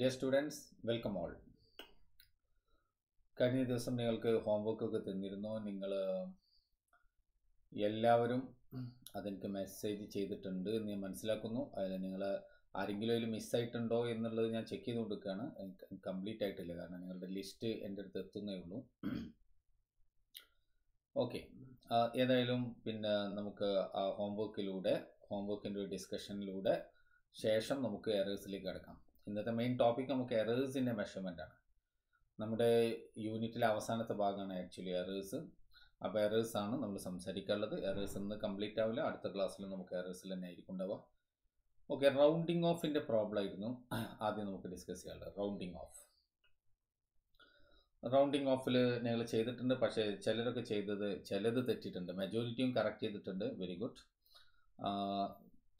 Dear students welcome all കഴിഞ്ഞ ദിവസം നിങ്ങൾക്ക് ഹോംവർക്ക് ഒക്കെ തന്നിരുന്നു. നിങ്ങൾ എല്ലാവരും അതെനിക്ക് മെസ്സേജ് ചെയ്തിട്ടുണ്ട് എന്ന് ഞാൻ മനസ്സിലാക്കുന്നു. അതിൽ നിങ്ങൾ ആരെങ്കിലും അതിൽ മിസ്സായിട്ടുണ്ടോ എന്നുള്ളത് ഞാൻ ചെക്ക് ചെയ്ത് കൊടുക്കുകയാണ് കംപ്ലീറ്റ് ആയിട്ടില്ല. കാരണം നിങ്ങളുടെ ലിസ്റ്റ് എന്റെ അടുത്ത് എത്തുന്നേ ഉള്ളൂ. ഓക്കെ ഏതായാലും പിന്നെ നമുക്ക് ആ ഹോംവർക്കിലൂടെ ഹോംവർക്കിന്റെ ഒരു ഡിസ്കഷനിലൂടെ ശേഷം നമുക്ക് എറേഴ്സിലേക്ക് കിടക്കാം. ഇന്നത്തെ മെയിൻ ടോപ്പിക് നമുക്ക് എറേഴ്സിന്റെ മെഷർമെന്റ് ആണ്. നമ്മുടെ യൂണിറ്റിലെ അവസാനത്തെ ഭാഗമാണ് ആക്ച്വലി എറേഴ്സ് അപ്പോൾ എറേഴ്സ് ആണ് നമ്മൾ സംസാരിക്കാനുള്ളത്. എറേഴ്സ് ഇന്ന് കംപ്ലീറ്റ് ആവില്ല. അടുത്ത ക്ലാസ്സിൽ നമുക്ക് എറേഴ്സിൽ തന്നെ ആയിരിക്കും ഉണ്ടാവുക. ഓക്കെ റൗണ്ടിങ് ഓഫിന്റെ പ്രോബ്ലം ആയിരുന്നു. ആദ്യം നമുക്ക് ഡിസ്കസ് ചെയ്യാനുള്ളത്. റൗണ്ടിങ് ഓഫ് റൗണ്ടിങ് ഓഫിൽ ഞങ്ങൾ ചെയ്തിട്ടുണ്ട്. പക്ഷേ ചിലരൊക്കെ ചെയ്തത് ചിലത് തെറ്റിയിട്ടുണ്ട്. മെജോറിറ്റിയും കറക്റ്റ് ചെയ്തിട്ടുണ്ട്. വെരി ഗുഡ്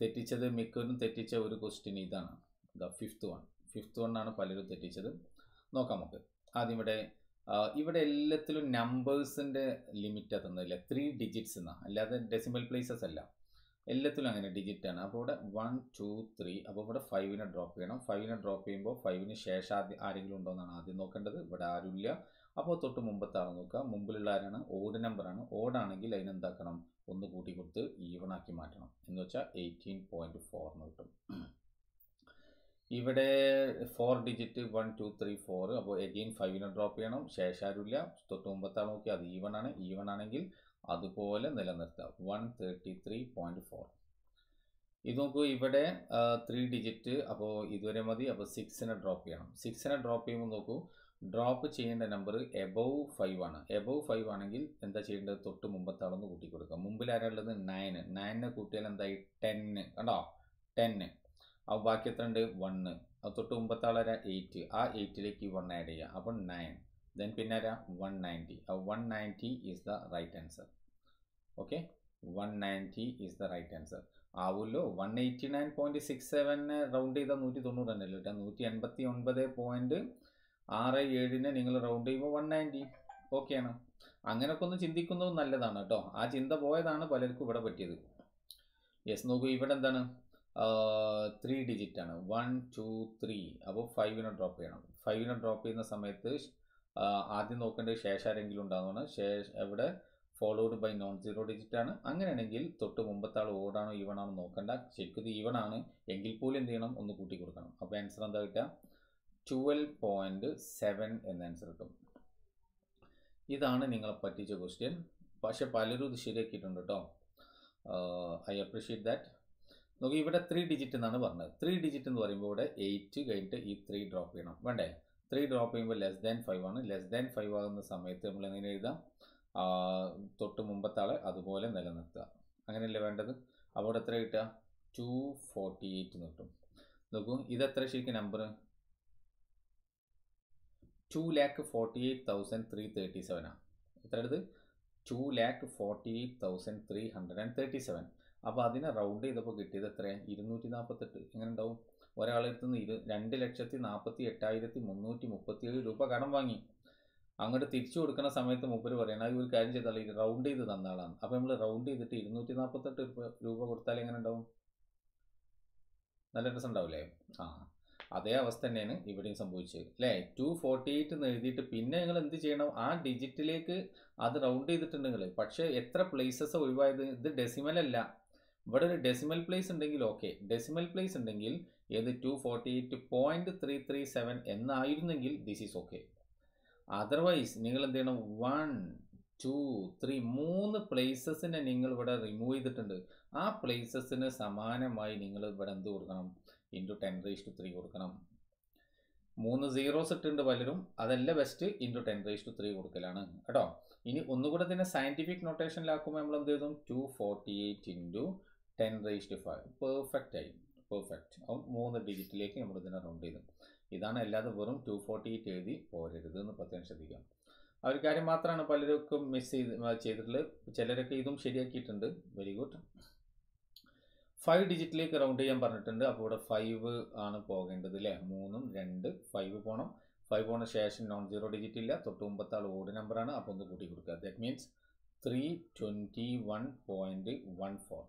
തെറ്റിച്ചത് മിക്കവരും തെറ്റിച്ച ഒരു ക്വസ്റ്റ്യൻ ഇതാണ്. The fifth one. Fifth one ആണ് പലരും തെറ്റിച്ചത്. നോക്കാം നമുക്ക്. ആദ്യം ഇവിടെ ഇവിടെ എല്ലാത്തിലും നമ്പേഴ്സിന്റെ ലിമിറ്റ് തന്നില്ല ത്രീ ഡിജിറ്റ്സ് എന്നാണ് അല്ലാതെ ഡെസിമൽ പ്ലേസസ് അല്ല. എല്ലാത്തിലും അങ്ങനെ ഡിജിറ്റ് ആണ്. അപ്പോൾ ഇവിടെ വൺ ടു ത്രീ അപ്പോൾ ഇവിടെ ഫൈവിനെ ഡ്രോപ്പ് ചെയ്യണം. ഫൈവിനെ ഡ്രോപ്പ് ചെയ്യുമ്പോൾ ഫൈവിന് ശേഷം ആദ്യം ആരെങ്കിലും ഉണ്ടോ എന്നാണ് ആദ്യം നോക്കേണ്ടത്. ഇവിടെ ആരുമില്ല. അപ്പോൾ തൊട്ട് മുമ്പത്തെ ആൾ നോക്കുക. മുമ്പിലുള്ള ആരാണ്? ഓഡ് നമ്പറാണ്. ഓടാണെങ്കിൽ അതിനെന്താക്കണം ഒന്ന് കൂട്ടി കൊടുത്ത് ഈവൺ ആക്കി മാറ്റണം. എന്ന് വെച്ചാൽ എയ്റ്റീൻ പോയിന്റ് ഫോറിന് കിട്ടും. ഇവിടെ four digit one two three four അപ്പോൾ എഗെയിൻ ഫൈവിനെ ഡ്രോപ്പ് ചെയ്യണം. ശേഷാരില്ല തൊട്ട് മുമ്പത്തെ നോക്കി അത് ഈവൺ ആണ്. ഈവൺ ആണെങ്കിൽ അതുപോലെ നിലനിർത്തുക. One thirty three point four ഇത് നോക്കൂ ഇവിടെ ത്രീ ഡിജിറ്റ് അപ്പോൾ ഇതുവരെ മതി. അപ്പോൾ സിക്സിനെ ഡ്രോപ്പ് ചെയ്യണം. സിക്സിനെ ഡ്രോപ്പ് ചെയ്യുമ്പോൾ നോക്കൂ ഡ്രോപ്പ് ചെയ്യേണ്ട നമ്പർ എബവ് ഫൈവ് ആണ്. എബവ് ഫൈവ് ആണെങ്കിൽ എന്താ ചെയ്യേണ്ടത്? തൊട്ട് മുമ്പത്തെ കൂട്ടിക്കൊടുക്കുക. കൂട്ടി കൊടുക്കുക മുമ്പിൽ ആരാളുള്ളത് നയന് നയനെ കൂട്ടിയാൽ എന്തായി? ടെന്ന് കണ്ടോ? ടെന്ന് അപ്പോൾ ബാക്കി എത്ര ഉണ്ട്? വണ്ണ് അത് തൊട്ട് മുമ്പത്തെ എയ്റ്റ് ആ എയ്റ്റിലേക്ക് വൺ ആഡ് ചെയ്യുക അപ്പോൾ നയൻ ദെൻ പിന്നെ ആരാ? വൺ നയന്റി ആ one ninety is the right answer okay one ninety is the right answer ആവുമല്ലോ one eighty nine point six seven round ചെയ്താൽ നൂറ്റി തൊണ്ണൂറ് തന്നെ കേട്ടോ. നൂറ്റി എൺപത്തി ഒൻപത് പോയിന്റ് ആറ് ഏഴിന് നിങ്ങൾ റൗണ്ട് ചെയ്യുമ്പോൾ വൺ നയന്റി ഓക്കെയാണ് അങ്ങനെയൊക്കെ ഒന്ന് ചിന്തിക്കുന്നതും നല്ലതാണ് കേട്ടോ. ആ ചിന്ത പോയതാണ് പലർക്കും ഇവിടെ പറ്റിയത്. യെസ് നോക്കൂ. ഇവിടെ എന്താണ്? ത്രീ ഡിജിറ്റ് ആണ്. വൺ ടു ത്രീ അപ്പോൾ ഫൈവിനെ ഡ്രോപ്പ് ചെയ്യണം. ഫൈവിനെ ഡ്രോപ്പ് ചെയ്യുന്ന സമയത്ത് ആദ്യം നോക്കേണ്ടത് ശേഷം ആരെങ്കിലും ഉണ്ടാകുന്നതാണ് ശേഷ എവിടെ followed by non zero digit ആണ്. അങ്ങനെയാണെങ്കിൽ തൊട്ട് മുമ്പത്തെ ആൾ ഓടാണോ ഈവണാണോ നോക്കണ്ട. ശരിക്കും ഇത് ഈവൺ ആണ്. എങ്കിൽ പോലും എന്ത് ചെയ്യണം? ഒന്ന് കൂട്ടി കൊടുക്കണം. അപ്പോൾ ആൻസർ എന്താ കിട്ടുക? ട്വൽവ് പോയിന്റ് സെവൻ എന്ന ആൻസർ കിട്ടും. ഇതാണ് നിങ്ങളെ പറ്റിച്ച ക്വസ്റ്റ്യൻ പക്ഷെ പലരും ഇത് ശരിയാക്കിയിട്ടുണ്ട് കേട്ടോ ഐ അപ്രീഷിയേറ്റ് ദാറ്റ് നോക്കി ഇവിടെ ത്രീ ഡിജിറ്റ് എന്നാണ് പറഞ്ഞത്. ത്രീ ഡിജിറ്റ് എന്ന് പറയുമ്പോൾ ഇവിടെ എയ്റ്റ് കഴിഞ്ഞിട്ട് ഈ ത്രീ ഡ്രോപ്പ് ചെയ്യണം. വേണ്ടേ? ത്രീ ഡ്രോപ്പ് ചെയ്യുമ്പോൾ ലെസ് ദാൻ ഫൈവ് ആണ്. ലെസ് ദാൻ ഫൈവ് ആകുന്ന സമയത്ത് നമ്മൾ എങ്ങനെ എഴുതാം? തൊട്ട് മുമ്പത്തെ ആളെ അതുപോലെ നിലനിർത്തുക. അങ്ങനെയല്ലേ വേണ്ടത്? അപ്പോൾ എത്ര കിട്ടുക? ടു ഫോർട്ടി എയ്റ്റ് കിട്ടും. നോക്കൂ ഇതെത്ര ശരിക്കും number two lakh forty eight thousand three thirty സെവനാണ് എത്ര എടുത്ത് two lakh forty eight thousand three hundred and thirty seven അപ്പോൾ അതിനെ റൗണ്ട് ചെയ്തപ്പോൾ കിട്ടിയത് എത്രയാണ് ഇരുന്നൂറ്റി നാൽപ്പത്തെട്ട് എങ്ങനെ ഉണ്ടാവും ഒരാളെടുത്ത് നിന്ന് ഇരു രണ്ട് ലക്ഷത്തി നാൽപ്പത്തി എട്ടായിരത്തി മുന്നൂറ്റി മുപ്പത്തി ഏഴ് രൂപ കടം വാങ്ങി. അങ്ങോട്ട് തിരിച്ചു കൊടുക്കുന്ന സമയത്ത് മുപ്പര് പറയണം അത് ഒരു കാര്യം ചെയ്താൽ ഇത് റൗണ്ട് ചെയ്ത് തന്നാളാണ് അപ്പോൾ നമ്മൾ റൗണ്ട് ചെയ്തിട്ട് ഇരുന്നൂറ്റി നാൽപ്പത്തെട്ട് രൂപ കൊടുത്താൽ എങ്ങനെ ഉണ്ടാവും നല്ല രസം ഉണ്ടാവില്ലേ ആ അതേ അവസ്ഥ തന്നെയാണ് ഇവിടെയും സംഭവിച്ചത്. അല്ലേ? ടു ഫോർട്ടി എയ്റ്റ് എന്ന് എഴുതിയിട്ട് പിന്നെ നിങ്ങൾ എന്ത് ചെയ്യണം? ആ ഡിജിറ്റിലേക്ക് അത് റൗണ്ട് ചെയ്തിട്ടുണ്ടെങ്കിൽ പക്ഷേ എത്ര പ്ലേസസ് ഒഴിവായത്? ഇത് ഡെസിമൽ അല്ല. ഇവിടെ ഒരു ഡെസിമൽ പ്ലേസ് ഉണ്ടെങ്കിൽ ഓക്കെ ഡെസിമൽ പ്ലേസ് ഉണ്ടെങ്കിൽ ഏത് two forty eight point three three seven എന്നായിരുന്നെങ്കിൽ this is okay otherwise നിങ്ങൾ എന്ത് ചെയ്യണം? വൺ ടു ത്രീ മൂന്ന് പ്ലേസസിനെ നിങ്ങൾ ഇവിടെ റിമൂവ് ചെയ്തിട്ടുണ്ട്. ആ പ്ലേസസിന് സമാനമായി നിങ്ങൾ ഇവിടെ എന്ത് കൊടുക്കണം? Into ten raise to three കൊടുക്കണം. മൂന്ന് സീറോസ് ഇട്ടുണ്ട് പലരും. അതല്ല best into ten raise to three കൊടുക്കലാണ്. കേട്ടോ? ഇനി ഒന്നുകൂടെ തന്നെ സയന്റിഫിക് നൊട്ടേഷനിലാക്കുമ്പോൾ നമ്മൾ എന്ത് ചെയ്തും? Two forty eight into ten raise to five perfect ആയി. പെർഫെക്റ്റ് അപ്പം മൂന്ന് ഡിജിറ്റിലേക്ക് നമ്മൾ ഇതിനെ റൗണ്ട് ചെയ്തു. ഇതാണ് അല്ലാതെ വെറും ടു ഫോർട്ടി എയ്റ്റ് എഴുതി പോരരുത് എന്ന് പ്രത്യേകം ശ്രദ്ധിക്കാം ആ ഒരു കാര്യം മാത്രമാണ് പലർക്കും മിസ് ചെയ്ത് ചെയ്തിട്ടുള്ളത്. ചിലരൊക്കെ ഇതും ശരിയാക്കിയിട്ടുണ്ട്. വെരി ഗുഡ് ഫൈവ് ഡിജിറ്റിലേക്ക് റൗണ്ട് ചെയ്യാൻ പറഞ്ഞിട്ടുണ്ട്. അപ്പോൾ ഇവിടെ ഫൈവ് ആണ് പോകേണ്ടത് അല്ലേ മൂന്നും രണ്ട് ഫൈവ് പോകണം ഫൈവ് പോണ ശേഷം നോൺ സീറോ ഡിജിറ്റ് ഇല്ല. തൊട്ട് മുമ്പത്തെ ആൾ ഓഡ് നമ്പറാണ് അപ്പോൾ ഒന്ന് കൂട്ടി കൊടുക്കുക. That means three twenty one point one four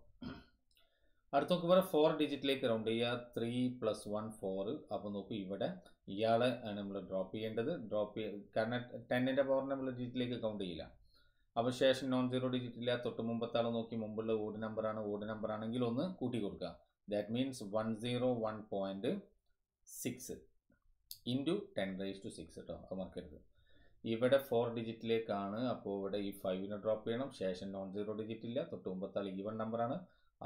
അടുത്ത നോക്കുമ്പോൾ ഫോർ ഡിജിറ്റിലേക്ക് റൗണ്ട് ചെയ്യുക. ത്രീ പ്ലസ് വൺ ഫോർ അപ്പോൾ നോക്കൂ ഇവിടെ ഇയാളെ നമ്മൾ ഡ്രോപ്പ് ചെയ്യേണ്ടത്. ഡ്രോപ്പ് ചെയ്യ കാരണം ടെന്നിന്റെ പവർ നമ്മൾ ഡിജിറ്റിലേക്ക് കൗണ്ട് ചെയ്യില്ല. അപ്പോൾ ശേഷം നോൺ സീറോ ഡിജിറ്റില്ല തൊട്ട് മുമ്പത്തെ ആൾ നോക്കി മുമ്പുള്ള ഓഡ് നമ്പറാണ് ഓഡ് നമ്പർ ആണെങ്കിൽ ഒന്ന് കൂട്ടി കൊടുക്കുക. That means one zero one point six into ten raise to six കേട്ടോ അത് മറക്കരുത്. ഇവിടെ ഫോർ ഡിജിറ്റിലേക്കാണ് അപ്പോൾ ഇവിടെ ഈ ഫൈവിനെ ഡ്രോപ്പ് ചെയ്യണം. ശേഷം നോൺ സീറോ ഡിജിറ്റ് ഇല്ല. തൊട്ട് മുമ്പത്തെ ആൾ ഈവൺ നമ്പറാണ്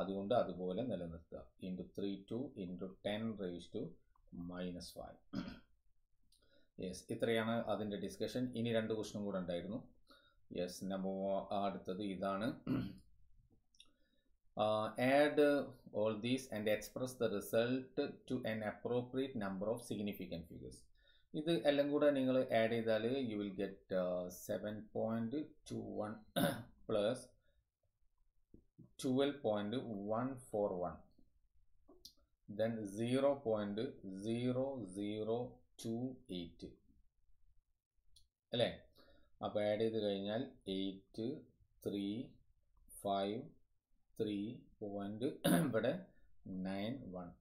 അതുകൊണ്ട് അതുപോലെ നിലനിർത്തുക. Into three two into ten raise to minus five yes ഇത്രയാണ് അതിന്റെ ഡിസ്കഷൻ ഇനി രണ്ട് ക്വസ്റ്റനും കൂടെ ഉണ്ടായിരുന്നു. യെസ് നമ്പർ അടുത്തത് ഇതാണ്. Add all these and express the result to an appropriate number of significant figures ഇത് എല്ലാം കൂടെ നിങ്ങൾ ആഡ് ചെയ്താൽ you will get seven point two one plus twelve then one അല്ലേ? അപ്പോൾ ആഡ് ചെയ്ത് കഴിഞ്ഞാൽ eight three five three point ഇവിടെ nine one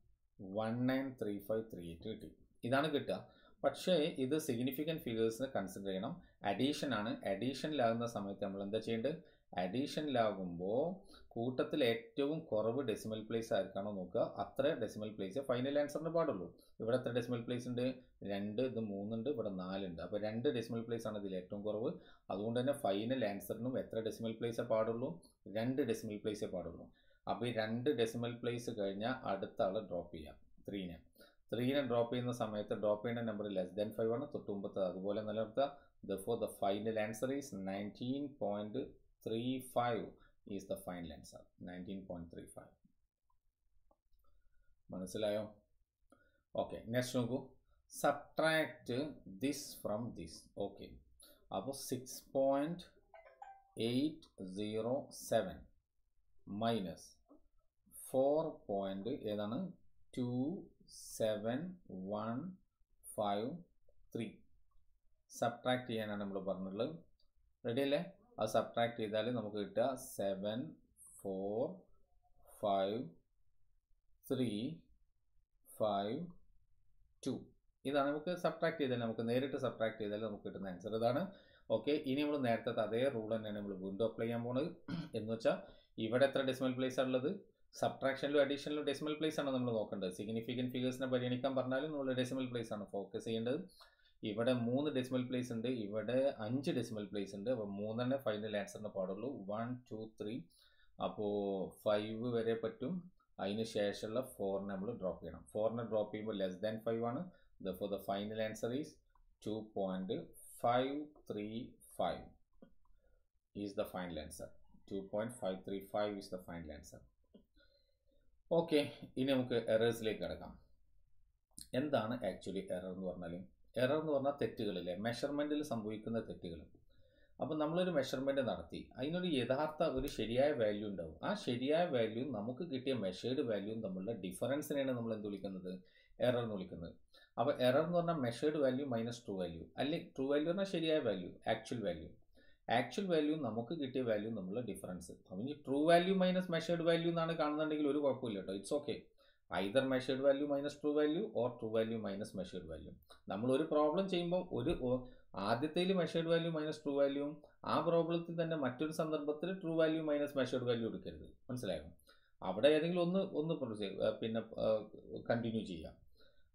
one nine three five three eight കിട്ടി. ഇതാണ് കിട്ടുക. പക്ഷേ ഇത് സിഗ്നിഫിക്കന്റ് ഫിഗേഴ്സിന് കൺസിഡർ ചെയ്യണം. അഡീഷൻ ആണ്. അഡീഷനിലാകുന്ന സമയത്ത് നമ്മൾ എന്താ ചെയ്യേണ്ടത്? അഡീഷനിലാകുമ്പോൾ കൂട്ടത്തിൽ ഏറ്റവും കുറവ് ഡെസിമൽ പ്ലേസ് ആർക്കാണോ നോക്കുക അത്ര ഡെസിമൽ പ്ലേസ് ഫൈനൽ ആൻസറിന് പാടുള്ളൂ. ഇവിടെ എത്ര ഡെസിമൽ പ്ലേസ് ഉണ്ട്? രണ്ട് ഇത് മൂന്നുണ്ട് ഇവിടെ നാലുണ്ട്. അപ്പോൾ രണ്ട് ഡെസിമൽ പ്ലേസ് ആണ് ഇതിൽ ഏറ്റവും കുറവ്. അതുകൊണ്ട് തന്നെ ഫൈനൽ ആൻസറിനും എത്ര ഡെസിമൽ പ്ലേസേ പാടുള്ളൂ? രണ്ട് ഡെസിമൽ പ്ലേസേ പാടുള്ളൂ. അപ്പോൾ ഈ രണ്ട് ഡെസിമൽ പ്ലേസ് കഴിഞ്ഞാൽ അടുത്ത ആൾ ഡ്രോപ്പ് ചെയ്യാം. ത്രീനെ. ത്രീനെ ഡ്രോപ്പ് ചെയ്യുന്ന സമയത്ത് ഡ്രോപ്പ് ചെയ്യുന്ന നമ്പർ ലെസ് ദാൻ ഫൈവ് ആണ്. തൊട്ട് മുമ്പത്തെ അതുപോലെ നിലനിർത്തുക. The four the final answer is nineteen point three five is the final answer nineteen point three five മനസ്സിലായോ? ഓക്കെ നെക്സ്റ്റ് നോക്കൂ. This പോയിന്റ് ഏതാണ്? Two seven one five three subtract ചെയ്യാനാണ് നമ്മൾ പറഞ്ഞിട്ടുള്ളത് റെഡി അല്ലേ? അത് സബ്ട്രാക്ട് ചെയ്താൽ നമുക്ക് കിട്ടുക seven four five three five two ഇതാണ് നമുക്ക് സബ്ട്രാക്ട് ചെയ്താൽ നമുക്ക് നേരിട്ട് സബ്ട്രാക്ട് ചെയ്താൽ നമുക്ക് കിട്ടുന്ന ആൻസർ ഇതാണ്. ഓക്കെ ഇനി നമ്മൾ നേരത്തെ അതേ റൂൾ തന്നെയാണ് നമ്മൾ വീണ്ടും അപ്ലൈ ചെയ്യാൻ പോകുന്നത് എന്ന് വെച്ചാൽ ഇവിടെ എത്ര ഡെസിമൽ പ്ലേസ് ഉള്ളത്? സബ്ട്രാക്ഷനിലും അഡീഷനിലും ഡെസിമൽ പ്ലേസ് ആണ് നമ്മൾ നോക്കേണ്ടത്? സിഗ്നിഫിക്കന്റ് ഫിഗേഴ്സിനെ പരിഗണിക്കാൻ പറഞ്ഞാലും നമ്മൾ ഡെസിമൽ പ്ലേസ് ആണ് ഫോക്കസ് ചെയ്യേണ്ടത്. ഇവിടെ മൂന്ന് ഡെസിമൽ പ്ലേസ് ഉണ്ട്. ഇവിടെ അഞ്ച് ഡെസിമൽ പ്ലേസ് ഉണ്ട്. അപ്പോൾ മൂന്നെണ്ണേ ഫൈനൽ ആൻസറിന് പാടുള്ളൂ. വൺ ടു ത്രീ അപ്പോൾ ഫൈവ് വരെ പറ്റും. അതിന് ശേഷമുള്ള ഫോറിനെ നമ്മൾ ഡ്രോപ്പ് ചെയ്യണം. ഫോറിനെ ഡ്രോപ്പ് ചെയ്യുമ്പോൾ ലെസ് ദാൻ ഫൈവ് ആണ്. The four the final answer is two point five three five is the final answer two point five three five is the final answer okay ഇനി നമുക്ക് എറേഴ്സിലേക്ക് കിടക്കാം. എന്താണ് ആക്ച്വലി എറർ എന്ന് പറഞ്ഞാൽ error എന്ന് പറഞ്ഞാൽ തെറ്റുകളില്ലേ? മെഷർമെന്റിൽ സംഭവിക്കുന്ന തെറ്റുകൾ. അപ്പോൾ നമ്മളൊരു മെഷർമെന്റ് നടത്തി. അതിനൊരു യഥാർത്ഥ ഒരു ശരിയായ വാല്യൂ ഉണ്ടാവും. ആ ശരിയായ വാല്യൂ നമുക്ക് കിട്ടിയ മെഷേർഡ് വാല്യൂ തമ്മിലുള്ള ഡിഫറൻസിനെയാണ് നമ്മൾ എന്ത് വിളിക്കുന്നത്? എറർ എന്ന് വിളിക്കുന്നത്. അപ്പോൾ എറർ എന്ന് പറഞ്ഞാൽ measured value minus true value അല്ലെങ്കിൽ ട്രൂ വാല്യൂ പറഞ്ഞാൽ ശരിയായ value actual value actual value നമുക്ക് കിട്ടിയ വാല്യൂ തമ്മിലുള്ള ഡിഫറൻസ് അപ്പം true value minus measured value എന്നാണ് കാണുന്നുണ്ടെങ്കിൽ ഒരു കുഴപ്പമില്ല കേട്ടോ it's okay either measured value minus true value or true value minus measured value നമ്മൾ ഒരു പ്രോബ്ലം ചെയ്യുമ്പോൾ ഒരു ആദ്യത്തേൽ മെഷേർഡ് വാല്യൂ മൈനസ് ട്രൂ വാല്യൂവും ആ പ്രോബ്ലത്തിൽ തന്നെ മറ്റൊരു സന്ദർഭത്തിൽ true value minus measured value എടുക്കരുത്. മനസ്സിലായോ? അവിടെ ഏതെങ്കിലും ഒന്ന് ഒന്ന് പിന്നെ കണ്ടിന്യൂ ചെയ്യാം.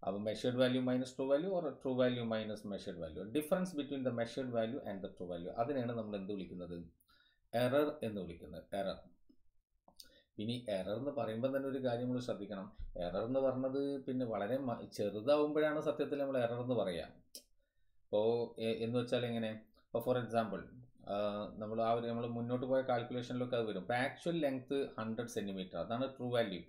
അപ്പോൾ measured value minus true value or true value minus measured value difference between the measured value and the true value അതിനെയാണ് നമ്മൾ എന്ത് വിളിക്കുന്നത്? എറർ എന്ന് വിളിക്കുന്നത്. എറർ ഇനി എറർ എന്ന് പറയുമ്പോൾ തന്നെ ഒരു കാര്യം നമ്മൾ ശ്രദ്ധിക്കണം. എറർ എന്ന് പറഞ്ഞത് പിന്നെ വളരെ ചെറുതാവുമ്പോഴാണ് സത്യത്തിൽ നമ്മൾ എറർ എന്ന് പറയുക ഇപ്പോൾ എന്ന് വെച്ചാൽ എങ്ങനെ? ഇപ്പോൾ ഫോർ എക്സാമ്പിൾ നമ്മൾ ആ ഒരു നമ്മൾ മുന്നോട്ട് പോയ കാൽക്കുലേഷനിലൊക്കെ അത് വരും. ഇപ്പോൾ ആക്ച്വൽ ലെങ്ത് ഹൺഡ്രഡ് സെന്റിമീറ്റർ അതാണ് ട്രൂ വാല്യൂ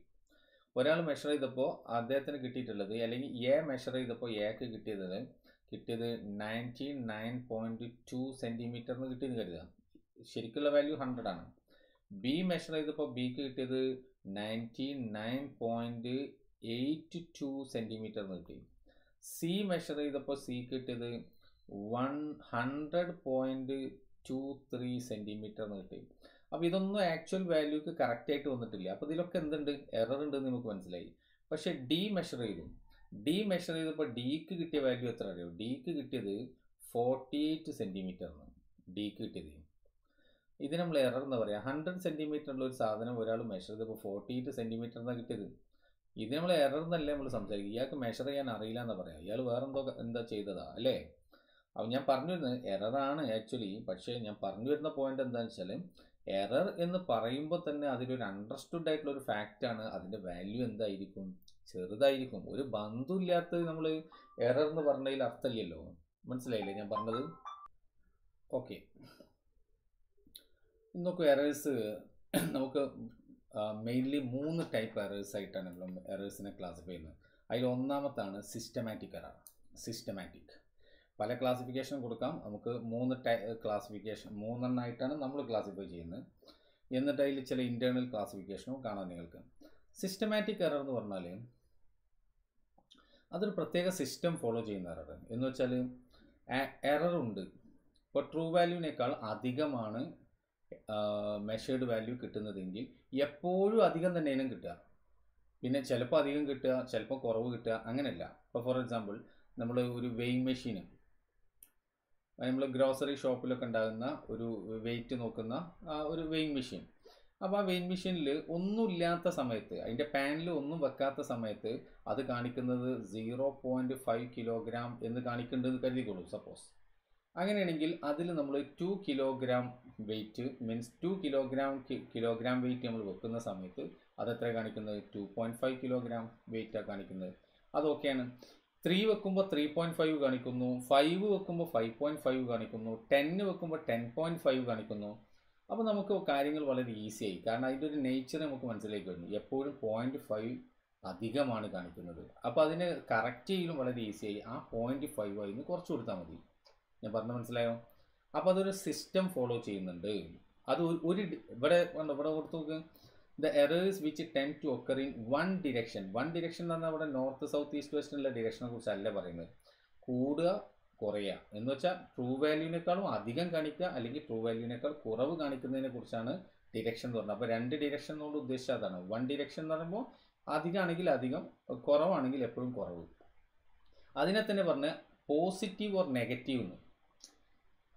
ഒരാൾ മെഷർ ചെയ്തപ്പോൾ അദ്ദേഹത്തിന് കിട്ടിയിട്ടുള്ളത് അല്ലെങ്കിൽ എ മെഷർ ചെയ്തപ്പോൾ എക്ക് കിട്ടിയത് കിട്ടിയത് ninety nine point two centimetre എന്ന് കിട്ടിയെന്ന് കരുതുക. ശരിക്കുള്ള വാല്യൂ ഹൺഡ്രഡ് ആണ്. ബി മെഷർ ചെയ്തപ്പോൾ ബിക്ക് കിട്ടിയത് ninety nine point eight two centimetre എന്ന് കിട്ടി. സി മെഷർ ചെയ്തപ്പോൾ സി കിട്ടിയത് one hundred point two three centimetre എന്ന് കിട്ടി. അപ്പോൾ ഇതൊന്നും ആക്ച്വൽ വാല്യൂക്ക് കറക്റ്റായിട്ട് വന്നിട്ടില്ല. അപ്പോൾ ഇതിലൊക്കെ എന്തുണ്ട്? എറർ ഉണ്ട് എന്ന് നമുക്ക് മനസ്സിലായി. പക്ഷേ ഡി മെഷർ ചെയ്തു. ഡി മെഷർ ചെയ്തപ്പോൾ ഡിക്ക് കിട്ടിയ വാല്യൂ എത്ര അറിയോ? ഡിക്ക് കിട്ടിയത് ഫോർട്ടി എയ്റ്റ് സെന്റിമീറ്റർ ആണ് ഡിക്ക് കിട്ടിയത്. ഇത് നമ്മൾ എറർ എന്ന് പറയാം? ഹൺഡ്രഡ് സെന്റിമീറ്ററുള്ള ഒരു സാധനം ഒരാൾ മെഷർ ചെയ്തപ്പോൾ ഫോർട്ടി എയ്റ്റ് സെന്റിമീറ്റർ എന്നാണ് കിട്ടിയത്. ഇത് നമ്മൾ എറർ എന്നല്ലേ നമ്മൾ സംസാരിക്കുക ഇയാൾക്ക് മെഷർ ചെയ്യാൻ അറിയില്ല എന്ന് പറയാം. ഇയാൾ വേറെന്തോ എന്താ ചെയ്തതാ അല്ലേ? അപ്പം ഞാൻ പറഞ്ഞു വരുന്നത് എററാണ് ആക്ച്വലി പക്ഷേ ഞാൻ പറഞ്ഞു വരുന്ന പോയിന്റ് എന്താണെന്ന് വെച്ചാൽ എറർ എന്ന് പറയുമ്പോൾ തന്നെ അതിലൊരു അണ്ടർസ്റ്റുഡ് ആയിട്ടുള്ള ഒരു ഫാക്റ്റാണ് അതിന്റെ വാല്യൂ എന്തായിരിക്കും? ചെറുതായിരിക്കും. ഒരു ബന്ധമില്ലാത്തത് നമ്മൾ എറർ എന്ന് പറഞ്ഞതിൽ അർത്ഥമില്ലല്ലോ. മനസ്സിലായില്ലേ ഞാൻ പറഞ്ഞത്? ഓക്കെ നോക്കൂ എറേഴ്സ് നമുക്ക് മെയിൻലി മൂന്ന് ടൈപ്പ് എറേഴ്സ് ആയിട്ടാണ് നമ്മൾ എറേഴ്സിനെ ക്ലാസിഫൈ ചെയ്യുന്നത്. അതിൽ ഒന്നാമത്താണ് സിസ്റ്റമാറ്റിക് എറർ സിസ്റ്റമാറ്റിക് പല ക്ലാസിഫിക്കേഷൻ കൊടുക്കാം. നമുക്ക് മൂന്ന് ടൈ ക്ലാസിഫിക്കേഷൻ മൂന്നെണ്ണമായിട്ടാണ് നമ്മൾ ക്ലാസിഫൈ ചെയ്യുന്നത്. എന്നിട്ട് അതിൽ ചില ഇന്റേർണൽ ക്ലാസിഫിക്കേഷനും കാണാം നിങ്ങൾക്ക്. സിസ്റ്റമാറ്റിക് എറർ എന്ന് പറഞ്ഞാൽ അതൊരു പ്രത്യേക സിസ്റ്റം ഫോളോ ചെയ്യുന്ന എറർ എന്ന് വെച്ചാൽ എറർ ഉണ്ട്. ഇപ്പോൾ ട്രൂ വാല്യൂവിനേക്കാൾ അധികമാണ് മെഷേർഡ് വാല്യൂ കിട്ടുന്നതെങ്കിൽ എപ്പോഴും അധികം തന്നെയാണ് കിട്ടുക. പിന്നെ ചിലപ്പോൾ അധികം കിട്ടുക ചിലപ്പോൾ കുറവ് കിട്ടുക അങ്ങനെയല്ല. ഇപ്പോൾ ഫോർ എക്സാമ്പിൾ നമ്മൾ ഒരു വെയിങ് മെഷീന് നമ്മൾ ഗ്രോസറി ഷോപ്പിലൊക്കെ ഉണ്ടാകുന്ന ഒരു വെയിറ്റ് നോക്കുന്ന ഒരു വെയിങ് മെഷീൻ അപ്പോൾ ആ വെയിങ് മെഷീനിൽ ഒന്നുമില്ലാത്ത സമയത്ത് അതിന്റെ പാനിൽ ഒന്നും വെക്കാത്ത സമയത്ത് അത് കാണിക്കുന്നത് സീറോ പോയിന്റ് ഫൈവ് കിലോഗ്രാം എന്ന് കാണിക്കേണ്ടത് കരുതിക്കൊള്ളൂ സപ്പോസ് അങ്ങനെയാണെങ്കിൽ അതിൽ നമ്മൾ two kilogram weight means two kilogram kilogram weight നമ്മൾ വെക്കുന്ന സമയത്ത് അത് എത്ര കാണിക്കുന്നത്? ടു പോയിന്റ് ഫൈവ് കിലോഗ്രാം വെയിറ്റാണ് കാണിക്കുന്നത്. അതൊക്കെയാണ് ത്രീ വെക്കുമ്പോൾ ത്രീ പോയിന്റ് ഫൈവ് കാണിക്കുന്നു. ഫൈവ് വെക്കുമ്പോൾ ഫൈവ് പോയിന്റ് ഫൈവ് കാണിക്കുന്നു. ടെന്ന് വെക്കുമ്പോൾ ടെൻ പോയിന്റ് ഫൈവ് കാണിക്കുന്നു. അപ്പോൾ നമുക്ക് കാര്യങ്ങൾ വളരെ ഈസി ആയി. കാരണം അതിന്റെ ഒരു നേച്ചർ നമുക്ക് മനസ്സിലേക്ക് വരുന്നു. എപ്പോഴും പോയിന്റ് ഫൈവ് അധികമാണ് കാണിക്കുന്നത്. അപ്പോൾ അതിനെ കറക്റ്റ് ചെയ്യലും വളരെ ഈസി ആയി. ആ പോയിന്റ് ഫൈവ് അതിന് കുറച്ച് കൊടുത്താൽ മതി. ഞാൻ പറഞ്ഞ മനസ്സിലായോ? അപ്പോൾ അതൊരു സിസ്റ്റം ഫോളോ ചെയ്യുന്നുണ്ട്. അത് ഒരു ഇവിടെ ഇവിടെ കൊടുത്തു നോക്ക്. The errors which tend to occur in one direction one direction എന്ന് പറഞ്ഞാൽ അവിടെ നോർത്ത് സൗത്ത് ഈസ്റ്റ് വെസ്റ്റിനുള്ള ഡിറക്ഷനെ കുറിച്ചല്ല പറയുന്നത്. കൂടുക കുറയുക. എന്ന് വെച്ചാൽ ട്രൂ വാല്യൂവിനേക്കാളും അധികം കാണിക്കുക അല്ലെങ്കിൽ ട്രൂ വാല്യൂവിനേക്കാൾ കുറവ് കാണിക്കുന്നതിനെ കുറിച്ചാണ് ഡിറക്ഷൻ എന്ന് പറഞ്ഞത്. അപ്പോൾ രണ്ട് ഡിറക്ഷൻ എന്നുള്ള ഉദ്ദേശിച്ചത് അതാണ്. വൺ ഡിറക്ഷൻ എന്ന് പറയുമ്പോൾ അധികമാണെങ്കിൽ അധികം കുറവാണെങ്കിൽ എപ്പോഴും കുറവ്. അതിനെ തന്നെ പറഞ്ഞ് പോസിറ്റീവ് ഓർ നെഗറ്റീവ് എന്ന്.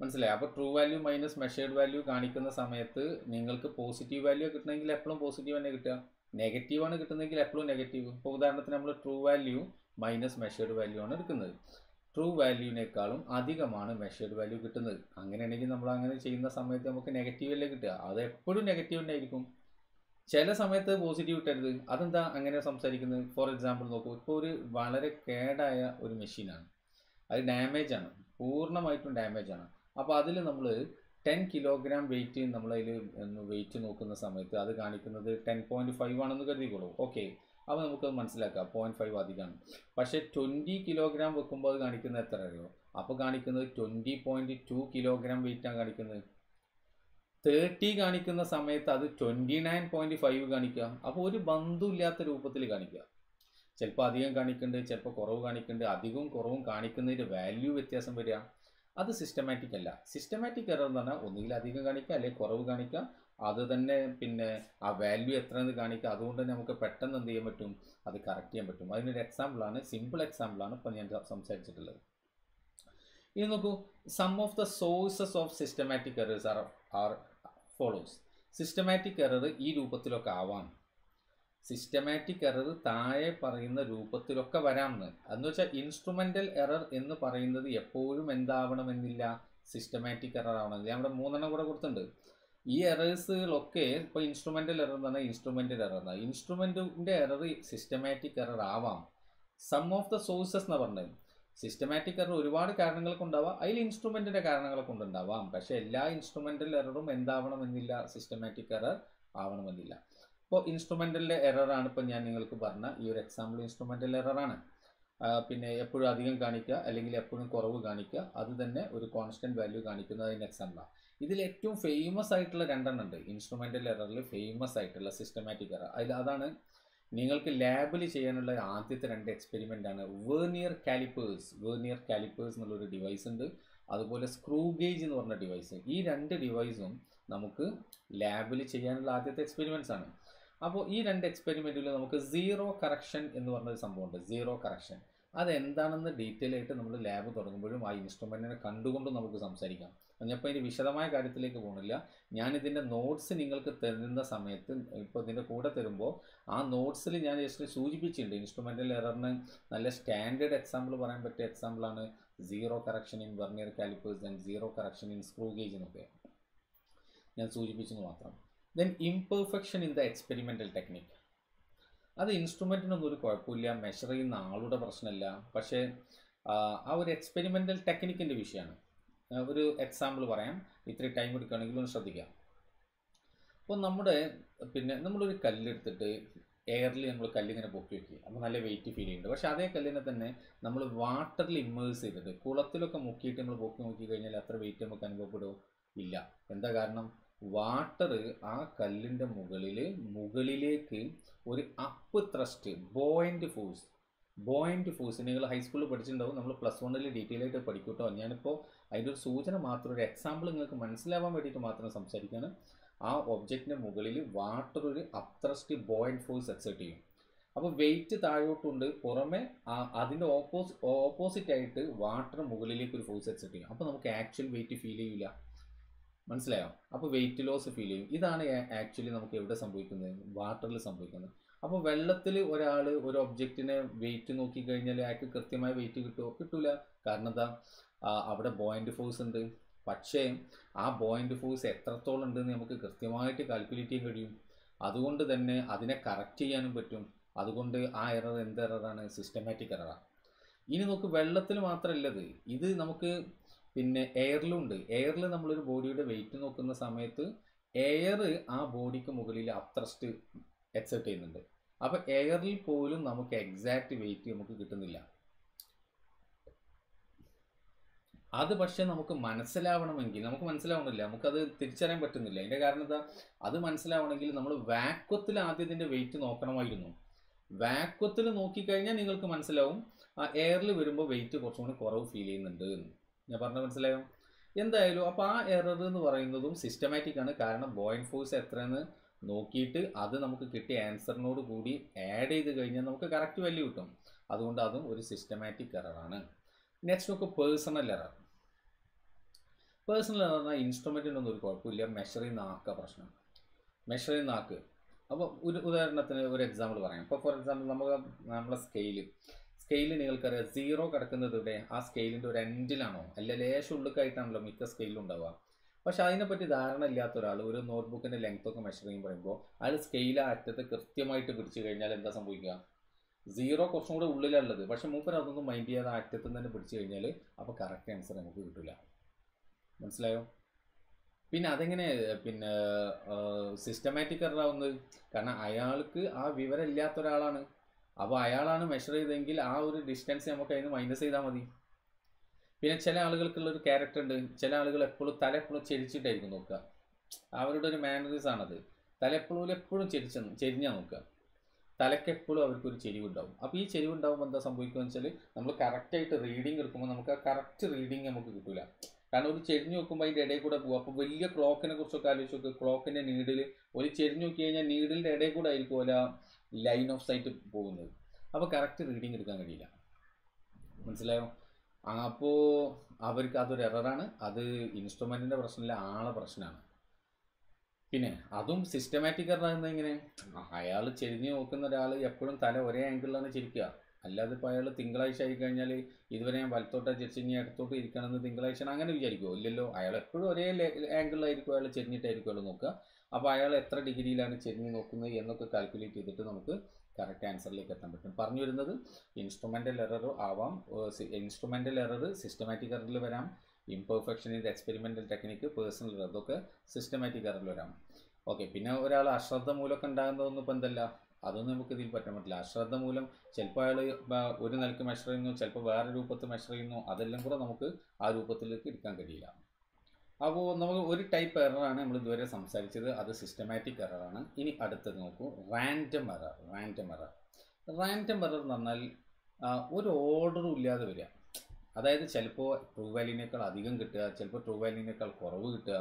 മനസ്സിലായി. അപ്പോൾ true value minus measured value കാണിക്കുന്ന സമയത്ത് നിങ്ങൾക്ക് പോസിറ്റീവ് വാല്യൂ കിട്ടണമെങ്കിൽ എപ്പോഴും പോസിറ്റീവ് തന്നെ കിട്ടുക. നെഗറ്റീവ് ആണ് കിട്ടുന്നതെങ്കിൽ എപ്പോഴും നെഗറ്റീവ് ഇപ്പോൾ ഉദാഹരണത്തിന് നമ്മൾ true value minus measured value ആണ് എടുക്കുന്നത്. ട്രൂ വാല്യൂവിനേക്കാളും അധികമാണ് മെഷേർഡ് വാല്യൂ കിട്ടുന്നത്. അങ്ങനെയാണെങ്കിൽ നമ്മൾ അങ്ങനെ ചെയ്യുന്ന സമയത്ത് നമുക്ക് നെഗറ്റീവ് അല്ലേ കിട്ടുക. അത് എപ്പോഴും നെഗറ്റീവ് തന്നെ ആയിരിക്കും. ചില സമയത്ത് പോസിറ്റീവ് കിട്ടരുത്. അതെന്താ അങ്ങനെ സംസാരിക്കുന്നത്? ഫോർ എക്സാമ്പിൾ നോക്കൂ. ഇപ്പോൾ ഒരു വളരെ കേടായ ഒരു മെഷീനാണ് അത് ഡാമേജ് ആണ്. പൂർണമായിട്ടും ഡാമേജ് ആണ്. അപ്പോൾ അതിൽ നമ്മൾ ടെൻ കിലോഗ്രാം വെയിറ്റ് നമ്മൾ അതിൽ വെയിറ്റ് നോക്കുന്ന സമയത്ത് അത് കാണിക്കുന്നത് ടെൻ പോയിന്റ് ഫൈവ് ആണെന്ന് കരുതിക്കോളൂ. ഓക്കെ. അപ്പോൾ നമുക്കത് മനസ്സിലാക്കാം. പോയിന്റ് ഫൈവ് അധികമാണ് പക്ഷേ ട്വന്റി കിലോഗ്രാം വെക്കുമ്പോൾ അത് കാണിക്കുന്നത് എത്ര അറിയോ? അപ്പോൾ കാണിക്കുന്നത് ട്വന്റി പോയിന്റ് ടു കിലോഗ്രാം വെയിറ്റാണ് കാണിക്കുന്നത്. തേർട്ടി കാണിക്കുന്ന സമയത്ത് അത് ട്വന്റി നയൻ പോയിന്റ് ഫൈവ് കാണിക്കുക. അപ്പോൾ ഒരു ബന്ധമില്ലാത്ത രൂപത്തിൽ കാണിക്കുക. ചിലപ്പോൾ അധികം കാണിക്കുന്നുണ്ട് ചിലപ്പോൾ കുറവ് കാണിക്കുന്നുണ്ട് അധികവും കുറവും കാണിക്കുന്നതിന്റെ വാല്യൂ വ്യത്യാസം വരിക. അത് സിസ്റ്റമാറ്റിക് അല്ല. സിസ്റ്റമാറ്റിക് എറർ എന്ന് പറഞ്ഞാൽ ഒന്നുകിൽ അധികം കാണിക്കുക അല്ലെങ്കിൽ കുറവ് കാണിക്കുക. അത് തന്നെ പിന്നെ ആ വാല്യൂ എത്ര എന്ന് കാണിക്കുക. അതുകൊണ്ട് തന്നെ നമുക്ക് പെട്ടെന്ന് എന്ത് ചെയ്യാൻ പറ്റും? അത് കറക്റ്റ് ചെയ്യാൻ പറ്റും. അതിനൊരു എക്സാമ്പിളാണ് സിമ്പിൾ എക്സാമ്പിളാണ് ഇപ്പം ഞാൻ സംസാരിച്ചിട്ടുള്ളത്. ഇനി നോക്കൂ. Some of the sources of systematic errors are are follows systematic error ഈ രൂപത്തിലൊക്കെ ആവാം. സിസ്റ്റമാറ്റിക് എറർ താഴെ പറയുന്ന രൂപത്തിലൊക്കെ വരാമെന്ന്. എന്ന് വെച്ചാൽ ഇൻസ്ട്രുമെന്റൽ എറർ എന്ന് പറയുന്നത് എപ്പോഴും എന്താവണമെന്നില്ല? സിസ്റ്റമാറ്റിക് എറർ ആവണമെന്നില്ല. നമ്മുടെ മൂന്നെണ്ണം കൂടെ കൊടുത്തിട്ടുണ്ട്. ഈ എറേഴ്സുകളൊക്കെ ഇപ്പോൾ ഇൻസ്ട്രുമെന്റൽ എറർ എന്ന് പറഞ്ഞാൽ ഇൻസ്ട്രുമെന്റൽ എറർ എന്നാണ് ഇൻസ്ട്രുമെന്റിന്റെ എറർ സിസ്റ്റമാറ്റിക് എറർ ആവാം. സം ഓഫ് ദ സോഴ്സസ് എന്ന് പറഞ്ഞത്. സിസ്റ്റമാറ്റിക് എറർ ഒരുപാട് കാരണങ്ങൾക്ക് ഉണ്ടാവാം. അതിൽ ഇൻസ്ട്രുമെന്റിന്റെ കാരണങ്ങൾ കൊണ്ടുണ്ടാവാം പക്ഷേ എല്ലാ ഇൻസ്ട്രുമെന്റൽ എററും എന്താവണമെന്നില്ല? സിസ്റ്റമാറ്റിക് എറർ ആവണമെന്നില്ല. ഇപ്പോൾ ഇൻസ്ട്രുമെന്റലിന്റെ എററാണ് ഇപ്പോൾ ഞാൻ നിങ്ങൾക്ക് പറഞ്ഞ ഈ ഒരു എക്സാമ്പിൾ ഇൻസ്ട്രുമെന്റൽ എററാണ് പിന്നെ എപ്പോഴും അധികം കാണിക്കുക അല്ലെങ്കിൽ എപ്പോഴും കുറവ് കാണിക്കുക അത് തന്നെ ഒരു കോൺസ്റ്റന്റ് വാല്യൂ കാണിക്കുന്നത് അതിന്റെ എക്സാമ്പിളാണ് ഇതിൽ ഏറ്റവും ഫേമസ് ആയിട്ടുള്ള രണ്ടെണ്ണം ഉണ്ട്. ഇൻസ്ട്രുമെന്റൽ എററിൽ ഫേമസ് ആയിട്ടുള്ള സിസ്റ്റമാറ്റിക് എറർ അതിൽ അതാണ് നിങ്ങൾക്ക് ലാബിൽ ചെയ്യാനുള്ള ആദ്യത്തെ രണ്ട് എക്സ്പെരിമെന്റ് ആണ്. വേർനിയർ കാലിപ്പേഴ്സ് വേർനിയർ കാലിപ്പേഴ്സ് എന്നുള്ളൊരു ഡിവൈസ് ഉണ്ട്. അതുപോലെ സ്ക്രൂ ഗേജ് എന്ന് പറഞ്ഞ ഡിവൈസ് ഈ രണ്ട് ഡിവൈസും നമുക്ക് ലാബിൽ ചെയ്യാനുള്ള ആദ്യത്തെ എക്സ്പെരിമെന്റ്സ് ആണ്. അപ്പോൾ ഈ രണ്ട് എക്സ്പെരിമെന്റിൽ നമുക്ക് സീറോ കറക്ഷൻ എന്ന് പറഞ്ഞൊരു സംഭവമുണ്ട്. സീറോ കറക്ഷൻ അതെന്താണെന്ന് ഡീറ്റെയിൽ ആയിട്ട് നമ്മൾ ലാബ് തുടങ്ങുമ്പോഴും ആ ഇൻസ്ട്രുമെന്റിനെ കണ്ടുകൊണ്ട് നമുക്ക് സംസാരിക്കാം. ഞാനിപ്പോൾ ഇതിന്റെ വിശദമായ കാര്യത്തിലേക്ക് പോകുന്നില്ല ഞാനിതിന്റെ നോട്ട്സ് നിങ്ങൾക്ക് തരുന്ന സമയത്ത് ഇപ്പോൾ ഇതിന്റെ കൂടെ തരുമ്പോൾ ആ നോട്ട്സിൽ ഞാൻ ജസ്റ്റ് സൂചിപ്പിച്ചിട്ടുണ്ട്. ഇൻസ്ട്രുമെന്റൽ എററിന് നല്ല സ്റ്റാൻഡേർഡ് എക്സാമ്പിൾ പറയാൻ പറ്റിയ എക്സാമ്പിളാണ് zero correction in vernier callipers and zero correction in screw gauge എന്നൊക്കെ. ഞാൻ സൂചിപ്പിച്ചെന്ന് മാത്രം. Then imperfection in the experimental technique അത് ഇൻസ്ട്രുമെന്റിനൊന്നും ഒരു കുഴപ്പമില്ല. മെഷർ ചെയ്യുന്ന ആളുടെ പ്രശ്നമല്ല. പക്ഷേ ആ ഒരു എക്സ്പെരിമെന്റൽ ടെക്നിക്കിന്റെ വിഷയമാണ്. ഒരു എക്സാമ്പിൾ പറയാം. ഇത്രയും ടൈം എടുക്കുകയാണെങ്കിൽ ഒന്ന് ശ്രദ്ധിക്കാം. അപ്പോൾ നമ്മുടെ പിന്നെ നമ്മളൊരു കല്ലെടുത്തിട്ട് എയറിൽ നമ്മൾ കല്ലിങ്ങനെ പൊക്കി വെക്കുക. അപ്പോൾ നല്ല വെയിറ്റ് ഫീൽ ചെയ്യുന്നുണ്ട്. പക്ഷേ അതേ കല്ലിനെ തന്നെ നമ്മൾ വാട്ടറിൽ ഇമ്മേഴ്സ് ചെയ്തിട്ട് കുളത്തിലൊക്കെ മുക്കിയിട്ട് നമ്മൾ പൊക്കി നോക്കി കഴിഞ്ഞാൽ അത്ര വെയിറ്റ് നമുക്ക് അനുഭവപ്പെടുമോ ഇല്ല. എന്താ കാരണം? വാട്ടർ ആ കല്ലിന്റെ മുകളിൽ മുകളിലേക്ക് ഒരു up thrust buoyant force buoyant force നിങ്ങൾ ഹൈസ്കൂളിൽ പഠിച്ചിട്ടുണ്ടാവും. നമ്മൾ പ്ലസ് വണ്ണിൽ ഡീറ്റെയിൽ ആയിട്ട് കേട്ടോ ഞാനിപ്പോൾ അതിന്റെ ഒരു സൂചന മാത്രം ഒരു എക്സാമ്പിൾ നിങ്ങൾക്ക് മനസ്സിലാവാൻ വേണ്ടിയിട്ട് മാത്രം സംസാരിക്കുകയാണ് ആ ഒബ്ജക്റ്റിന്റെ മുകളിൽ വാട്ടർ ഒരു അപ്ത്രസ്റ്റ് ബോയിന്റ് ഫോഴ്സ് എക്സെർട്ട് ചെയ്യും. അപ്പോൾ വെയിറ്റ് താഴോട്ടുണ്ട്. പുറമെ അതിന്റെ ഓപ്പോസ് ഓപ്പോസിറ്റ് ആയിട്ട് വാട്ടർ മുകളിലേക്ക് ഒരു ഫോഴ്സ് എക്സെർട്ട് ചെയ്യും. അപ്പോൾ നമുക്ക് ആക്ച്വൽ വെയിറ്റ് ഫീൽ ചെയ്യില്ല മനസ്സിലായോ? അപ്പോൾ വെയിറ്റ് ലോസ് ഫീൽ ചെയ്യും. ഇതാണ് ആക്ച്വലി നമുക്ക് എവിടെ സംഭവിക്കുന്നത്? വാട്ടറിൽ സംഭവിക്കുന്നത്. അപ്പോൾ വെള്ളത്തിൽ ഒരാൾ ഒരു ഒബ്ജക്റ്റിനെ വെയിറ്റ് നോക്കി കഴിഞ്ഞാൽ അയാൾക്ക് കൃത്യമായ വെയിറ്റ് കിട്ടുമോ കിട്ടൂല. കാരണം എന്താ? അവിടെ ബോയിന്റ് ഫോഴ്സ് ഉണ്ട്. പക്ഷേ ആ ബോയിന്റ് ഫോഴ്സ് എത്രത്തോളം ഉണ്ടെന്ന് നമുക്ക് കൃത്യമായിട്ട് കാൽക്കുലേറ്റ് ചെയ്യാൻ കഴിയും? അതുകൊണ്ട് തന്നെ അതിനെ കറക്റ്റ് ചെയ്യാനും പറ്റും. അതുകൊണ്ട് ആ എറർ എന്ത് എററാണ് സിസ്റ്റമാറ്റിക് എററാണ് ഇനി നമുക്ക് വെള്ളത്തിൽ മാത്രമല്ലത്. ഇത് നമുക്ക് പിന്നെ എയറിലുണ്ട് എയറിൽ നമ്മളൊരു ബോഡിയുടെ വെയിറ്റ് നോക്കുന്ന സമയത്ത് എയർ ആ ബോഡിക്ക് മുകളിൽ അത്രസ്റ്റ് എക്സെപ്റ്റ് ചെയ്യുന്നുണ്ട്. അപ്പോൾ എയറിൽ പോലും നമുക്ക് എക്സാക്റ്റ് വെയിറ്റ് നമുക്ക് കിട്ടുന്നില്ല. അത് പക്ഷേ നമുക്ക് മനസ്സിലാവണമെങ്കിൽ നമുക്ക് മനസ്സിലാവണമില്ല നമുക്കത് തിരിച്ചറിയാൻ പറ്റുന്നില്ല. അതിന്റെ കാരണം എന്താ? അത് മനസ്സിലാവണമെങ്കിൽ നമ്മൾ വാക്വത്തിൽ ആദ്യം ഇതിന്റെ വെയിറ്റ് നോക്കണമായിരുന്നു. വാക്വത്തിൽ നോക്കിക്കഴിഞ്ഞാൽ നിങ്ങൾക്ക് മനസ്സിലാവും ആ എയറിൽ വരുമ്പോൾ വെയിറ്റ് കുറച്ചും കൂടി കുറവ് ഫീൽ ചെയ്യുന്നുണ്ട് ഞാൻ പറഞ്ഞ മനസ്സിലായോ? എന്തായാലും അപ്പോൾ ആ എറർ എന്ന് പറയുന്നതും സിസ്റ്റമാറ്റിക് ആണ്. കാരണം ബോയിൻ ഫോഴ്സ് എത്രയെന്ന് നോക്കിയിട്ട് അത് നമുക്ക് കിട്ടിയ ആൻസറിനോട് കൂടി ആഡ് ചെയ്ത് കഴിഞ്ഞാൽ നമുക്ക് കറക്റ്റ് വാല്യൂ കിട്ടും. അതുകൊണ്ട് അതും ഒരു സിസ്റ്റമാറ്റിക് എററാണ് നെക്സ്റ്റ് നമുക്ക് പേഴ്സണൽ എറർ പേഴ്സണൽ എറർ പറഞ്ഞാൽ ഇൻസ്ട്രുമെന്റിനൊന്നും ഒരു കുഴപ്പമില്ല. മെഷറിങ് ചെയ്യുന്ന ആക്ക പ്രശ്നം. മെഷറിങ് ചെയ്യുന്ന ആക്ക്. അപ്പോൾ ഒരു ഉദാഹരണത്തിന് ഒരു എക്സാമ്പിൾ പറയാം. ഇപ്പോൾ ഫോർ എക്സാമ്പിൾ നമുക്ക് നമ്മുടെ സ്കെയിൽ സ്കെയിൽ നിങ്ങൾക്കറിയാം. സീറോ കിടക്കുന്നത് ഇവിടെ ആ സ്കെയിലിന്റെ ഒരു എൻഡിലാണോ അല്ല ലേശം ഉള്ളിക്കായിട്ടാണല്ലോ മിക്ക സ്കെയിലും ഉണ്ടാവുക. പക്ഷെ അതിനെപ്പറ്റി ധാരണ ഇല്ലാത്ത ഒരാൾ ഒരു നോട്ട്ബുക്കിന്റെ ലെങ്ത് ഒക്കെ മെഷർ ചെയ്യുമ്പോൾ പറയുമ്പോൾ അയാൾ സ്കെയിൽ ആ അറ്റത്ത് കൃത്യമായിട്ട് പിടിച്ചു കഴിഞ്ഞാൽ എന്താ സംഭവിക്കുക? സീറോ കുറച്ചും കൂടെ ഉള്ളിലുള്ളത് പക്ഷെ മൂപ്പർ അതൊന്നും മൈൻഡ് ചെയ്യാതെ അറ്റത്ത് തന്നെ പിടിച്ചു കഴിഞ്ഞാൽ അപ്പോൾ കറക്റ്റ് ആൻസർ നമുക്ക് കിട്ടില്ല മനസ്സിലായോ? പിന്നെ അതെങ്ങനെ പിന്നെ സിസ്റ്റമാറ്റിക് എറർ ആവുന്നത്? കാരണം അയാൾക്ക് ആ വിവരമില്ലാത്ത ഒരാളാണ്. അപ്പോൾ അയാളാണ് മെഷർ ചെയ്തതെങ്കിൽ ആ ഒരു ഡിസ്റ്റൻസ് നമുക്ക് അതിന് മൈനസ് ചെയ്താൽ മതി. പിന്നെ ചില ആളുകൾക്കുള്ളൊരു ക്യാരക്ടർ ഉണ്ട്. ചില ആളുകൾ എപ്പോഴും തല എപ്പോഴും ചെരിച്ചിട്ടായിരിക്കും നോക്കുക. അവരുടെ ഒരു മാനറീസ് ആണത്. തല എപ്പോഴും എപ്പോഴും ചെരിച്ച ചെരിഞ്ഞാൽ നോക്കുക. തലയ്ക്ക് എപ്പോഴും അവർക്കൊരു ചെരിവുണ്ടാവും. അപ്പോൾ ഈ ചെരിവുണ്ടാകുമ്പോൾ എന്താ സംഭവിക്കുകയെന്ന് വെച്ചാൽ നമ്മൾ കറക്റ്റായിട്ട് റീഡിങ് എടുക്കുമ്പോൾ നമുക്ക് ആ കറക്റ്റ് റീഡിങ് നമുക്ക് കിട്ടില്ല കാരണം ഒരു ചെരിഞ്ഞ് നോക്കുമ്പോൾ അതിന്റെ ഇടയിൽ കൂടെ പോകും അപ്പോൾ വലിയ ക്ലോക്കിനെ കുറിച്ചൊക്കെ ആലോചിച്ച് നോക്കുക ക്ലോക്കിന്റെ നീഡിൽ ഒരു ചെരിഞ്ഞ് നോക്കി കഴിഞ്ഞാൽ നീഡിലിന്റെ ഇടയിൽ കൂടെ ആയിരിക്കുമല്ല ലൈൻ ഓഫ് സൈറ്റ് പോകുന്നത്. അപ്പോൾ കറക്റ്റ് റീഡിങ് എടുക്കാൻ കഴിയില്ല. മനസ്സിലായോ? അപ്പോൾ അവർക്ക് അതൊരു എററാണ് അത് ഇൻസ്ട്രുമെന്റിന്റെ പ്രശ്നമില്ല ആളെ പ്രശ്നമാണ്. പിന്നെ അതും സിസ്റ്റമാറ്റിക് എറാകുന്നത് എങ്ങനെ? അയാൾ ചെരിഞ്ഞ് നോക്കുന്ന ഒരാൾ എപ്പോഴും തല ഒരേ ആംഗിളിലാണ് ചിരിക്കുക. അല്ലാതെ ഇപ്പോൾ അയാൾ തിങ്കളാഴ്ച ആയി കഴിഞ്ഞാൽ ഇതുവരെ ഞാൻ വലത്തോട്ടാ ചിരിച്ച് ഇനി ഇടത്തോട്ട് ഇരിക്കണമെന്ന് തിങ്കളാഴ്ച അങ്ങനെ വിചാരിക്കുമോ ഇല്ലല്ലോ. അയാൾ എപ്പോഴും ഒരേ ആംഗിളിലായിരിക്കും അയാൾ ചെരിഞ്ഞിട്ടായിരിക്കും അയാൾ നോക്കുക. അപ്പോൾ അയാൾ എത്ര ഡിഗ്രിയിലാണ് ചെരിഞ്ഞ് നോക്കുന്നത് എന്നൊക്കെ കാൽക്കുലേറ്റ് ചെയ്തിട്ട് നമുക്ക് കറക്റ്റ് ആൻസറിലേക്ക് എത്താൻ പറ്റും. പറഞ്ഞു വരുന്നത് ഇൻസ്ട്രുമെന്റൽ എറർ ആവാം. ഇൻസ്ട്രുമെന്റൽ എറർ സിസ്റ്റമാറ്റിക് എററിൽ വരാം. Imperfection in experimental technique personal error ഇതൊക്കെ സിസ്റ്റമാറ്റിക് എററിൽ വരാം. ഓക്കെ പിന്നെ ഒരാൾ അശ്രദ്ധ മൂലമൊക്കെ ഉണ്ടാകുന്നതൊന്നും ഇപ്പം എന്തല്ല? അതൊന്നും നമുക്ക് ഇതിൽ പറ്റാൻ പറ്റില്ല. അശ്രദ്ധ മൂലം ചിലപ്പോൾ അയാൾ ഒരു നിലയ്ക്ക് മെഷർ ചെയ്യുന്നു ചിലപ്പോൾ വേറെ രൂപത്തിൽ മെഷർ ചെയ്യുന്നു അതെല്ലാം കൂടെ നമുക്ക് ആ രൂപത്തിലേക്ക് എടുക്കാൻ കഴിയില്ല. അപ്പോൾ നമുക്ക് ഒരു ടൈപ്പ് എററാണ് നമ്മൾ ഇതുവരെ സംസാരിച്ചത്. അത് സിസ്റ്റമാറ്റിക് എററാണ് ഇനി അടുത്തത് നോക്കൂ. Random error random error random error എന്ന് പറഞ്ഞാൽ ഒരു ഓർഡറും ഇല്ലാതെ വരിക. അതായത് ചിലപ്പോൾ ട്രൂ വാല്യൂനേക്കാൾ അധികം കിട്ടുക ചിലപ്പോൾ ട്രൂ വാല്യൂനേക്കാൾ കുറവ് കിട്ടുക.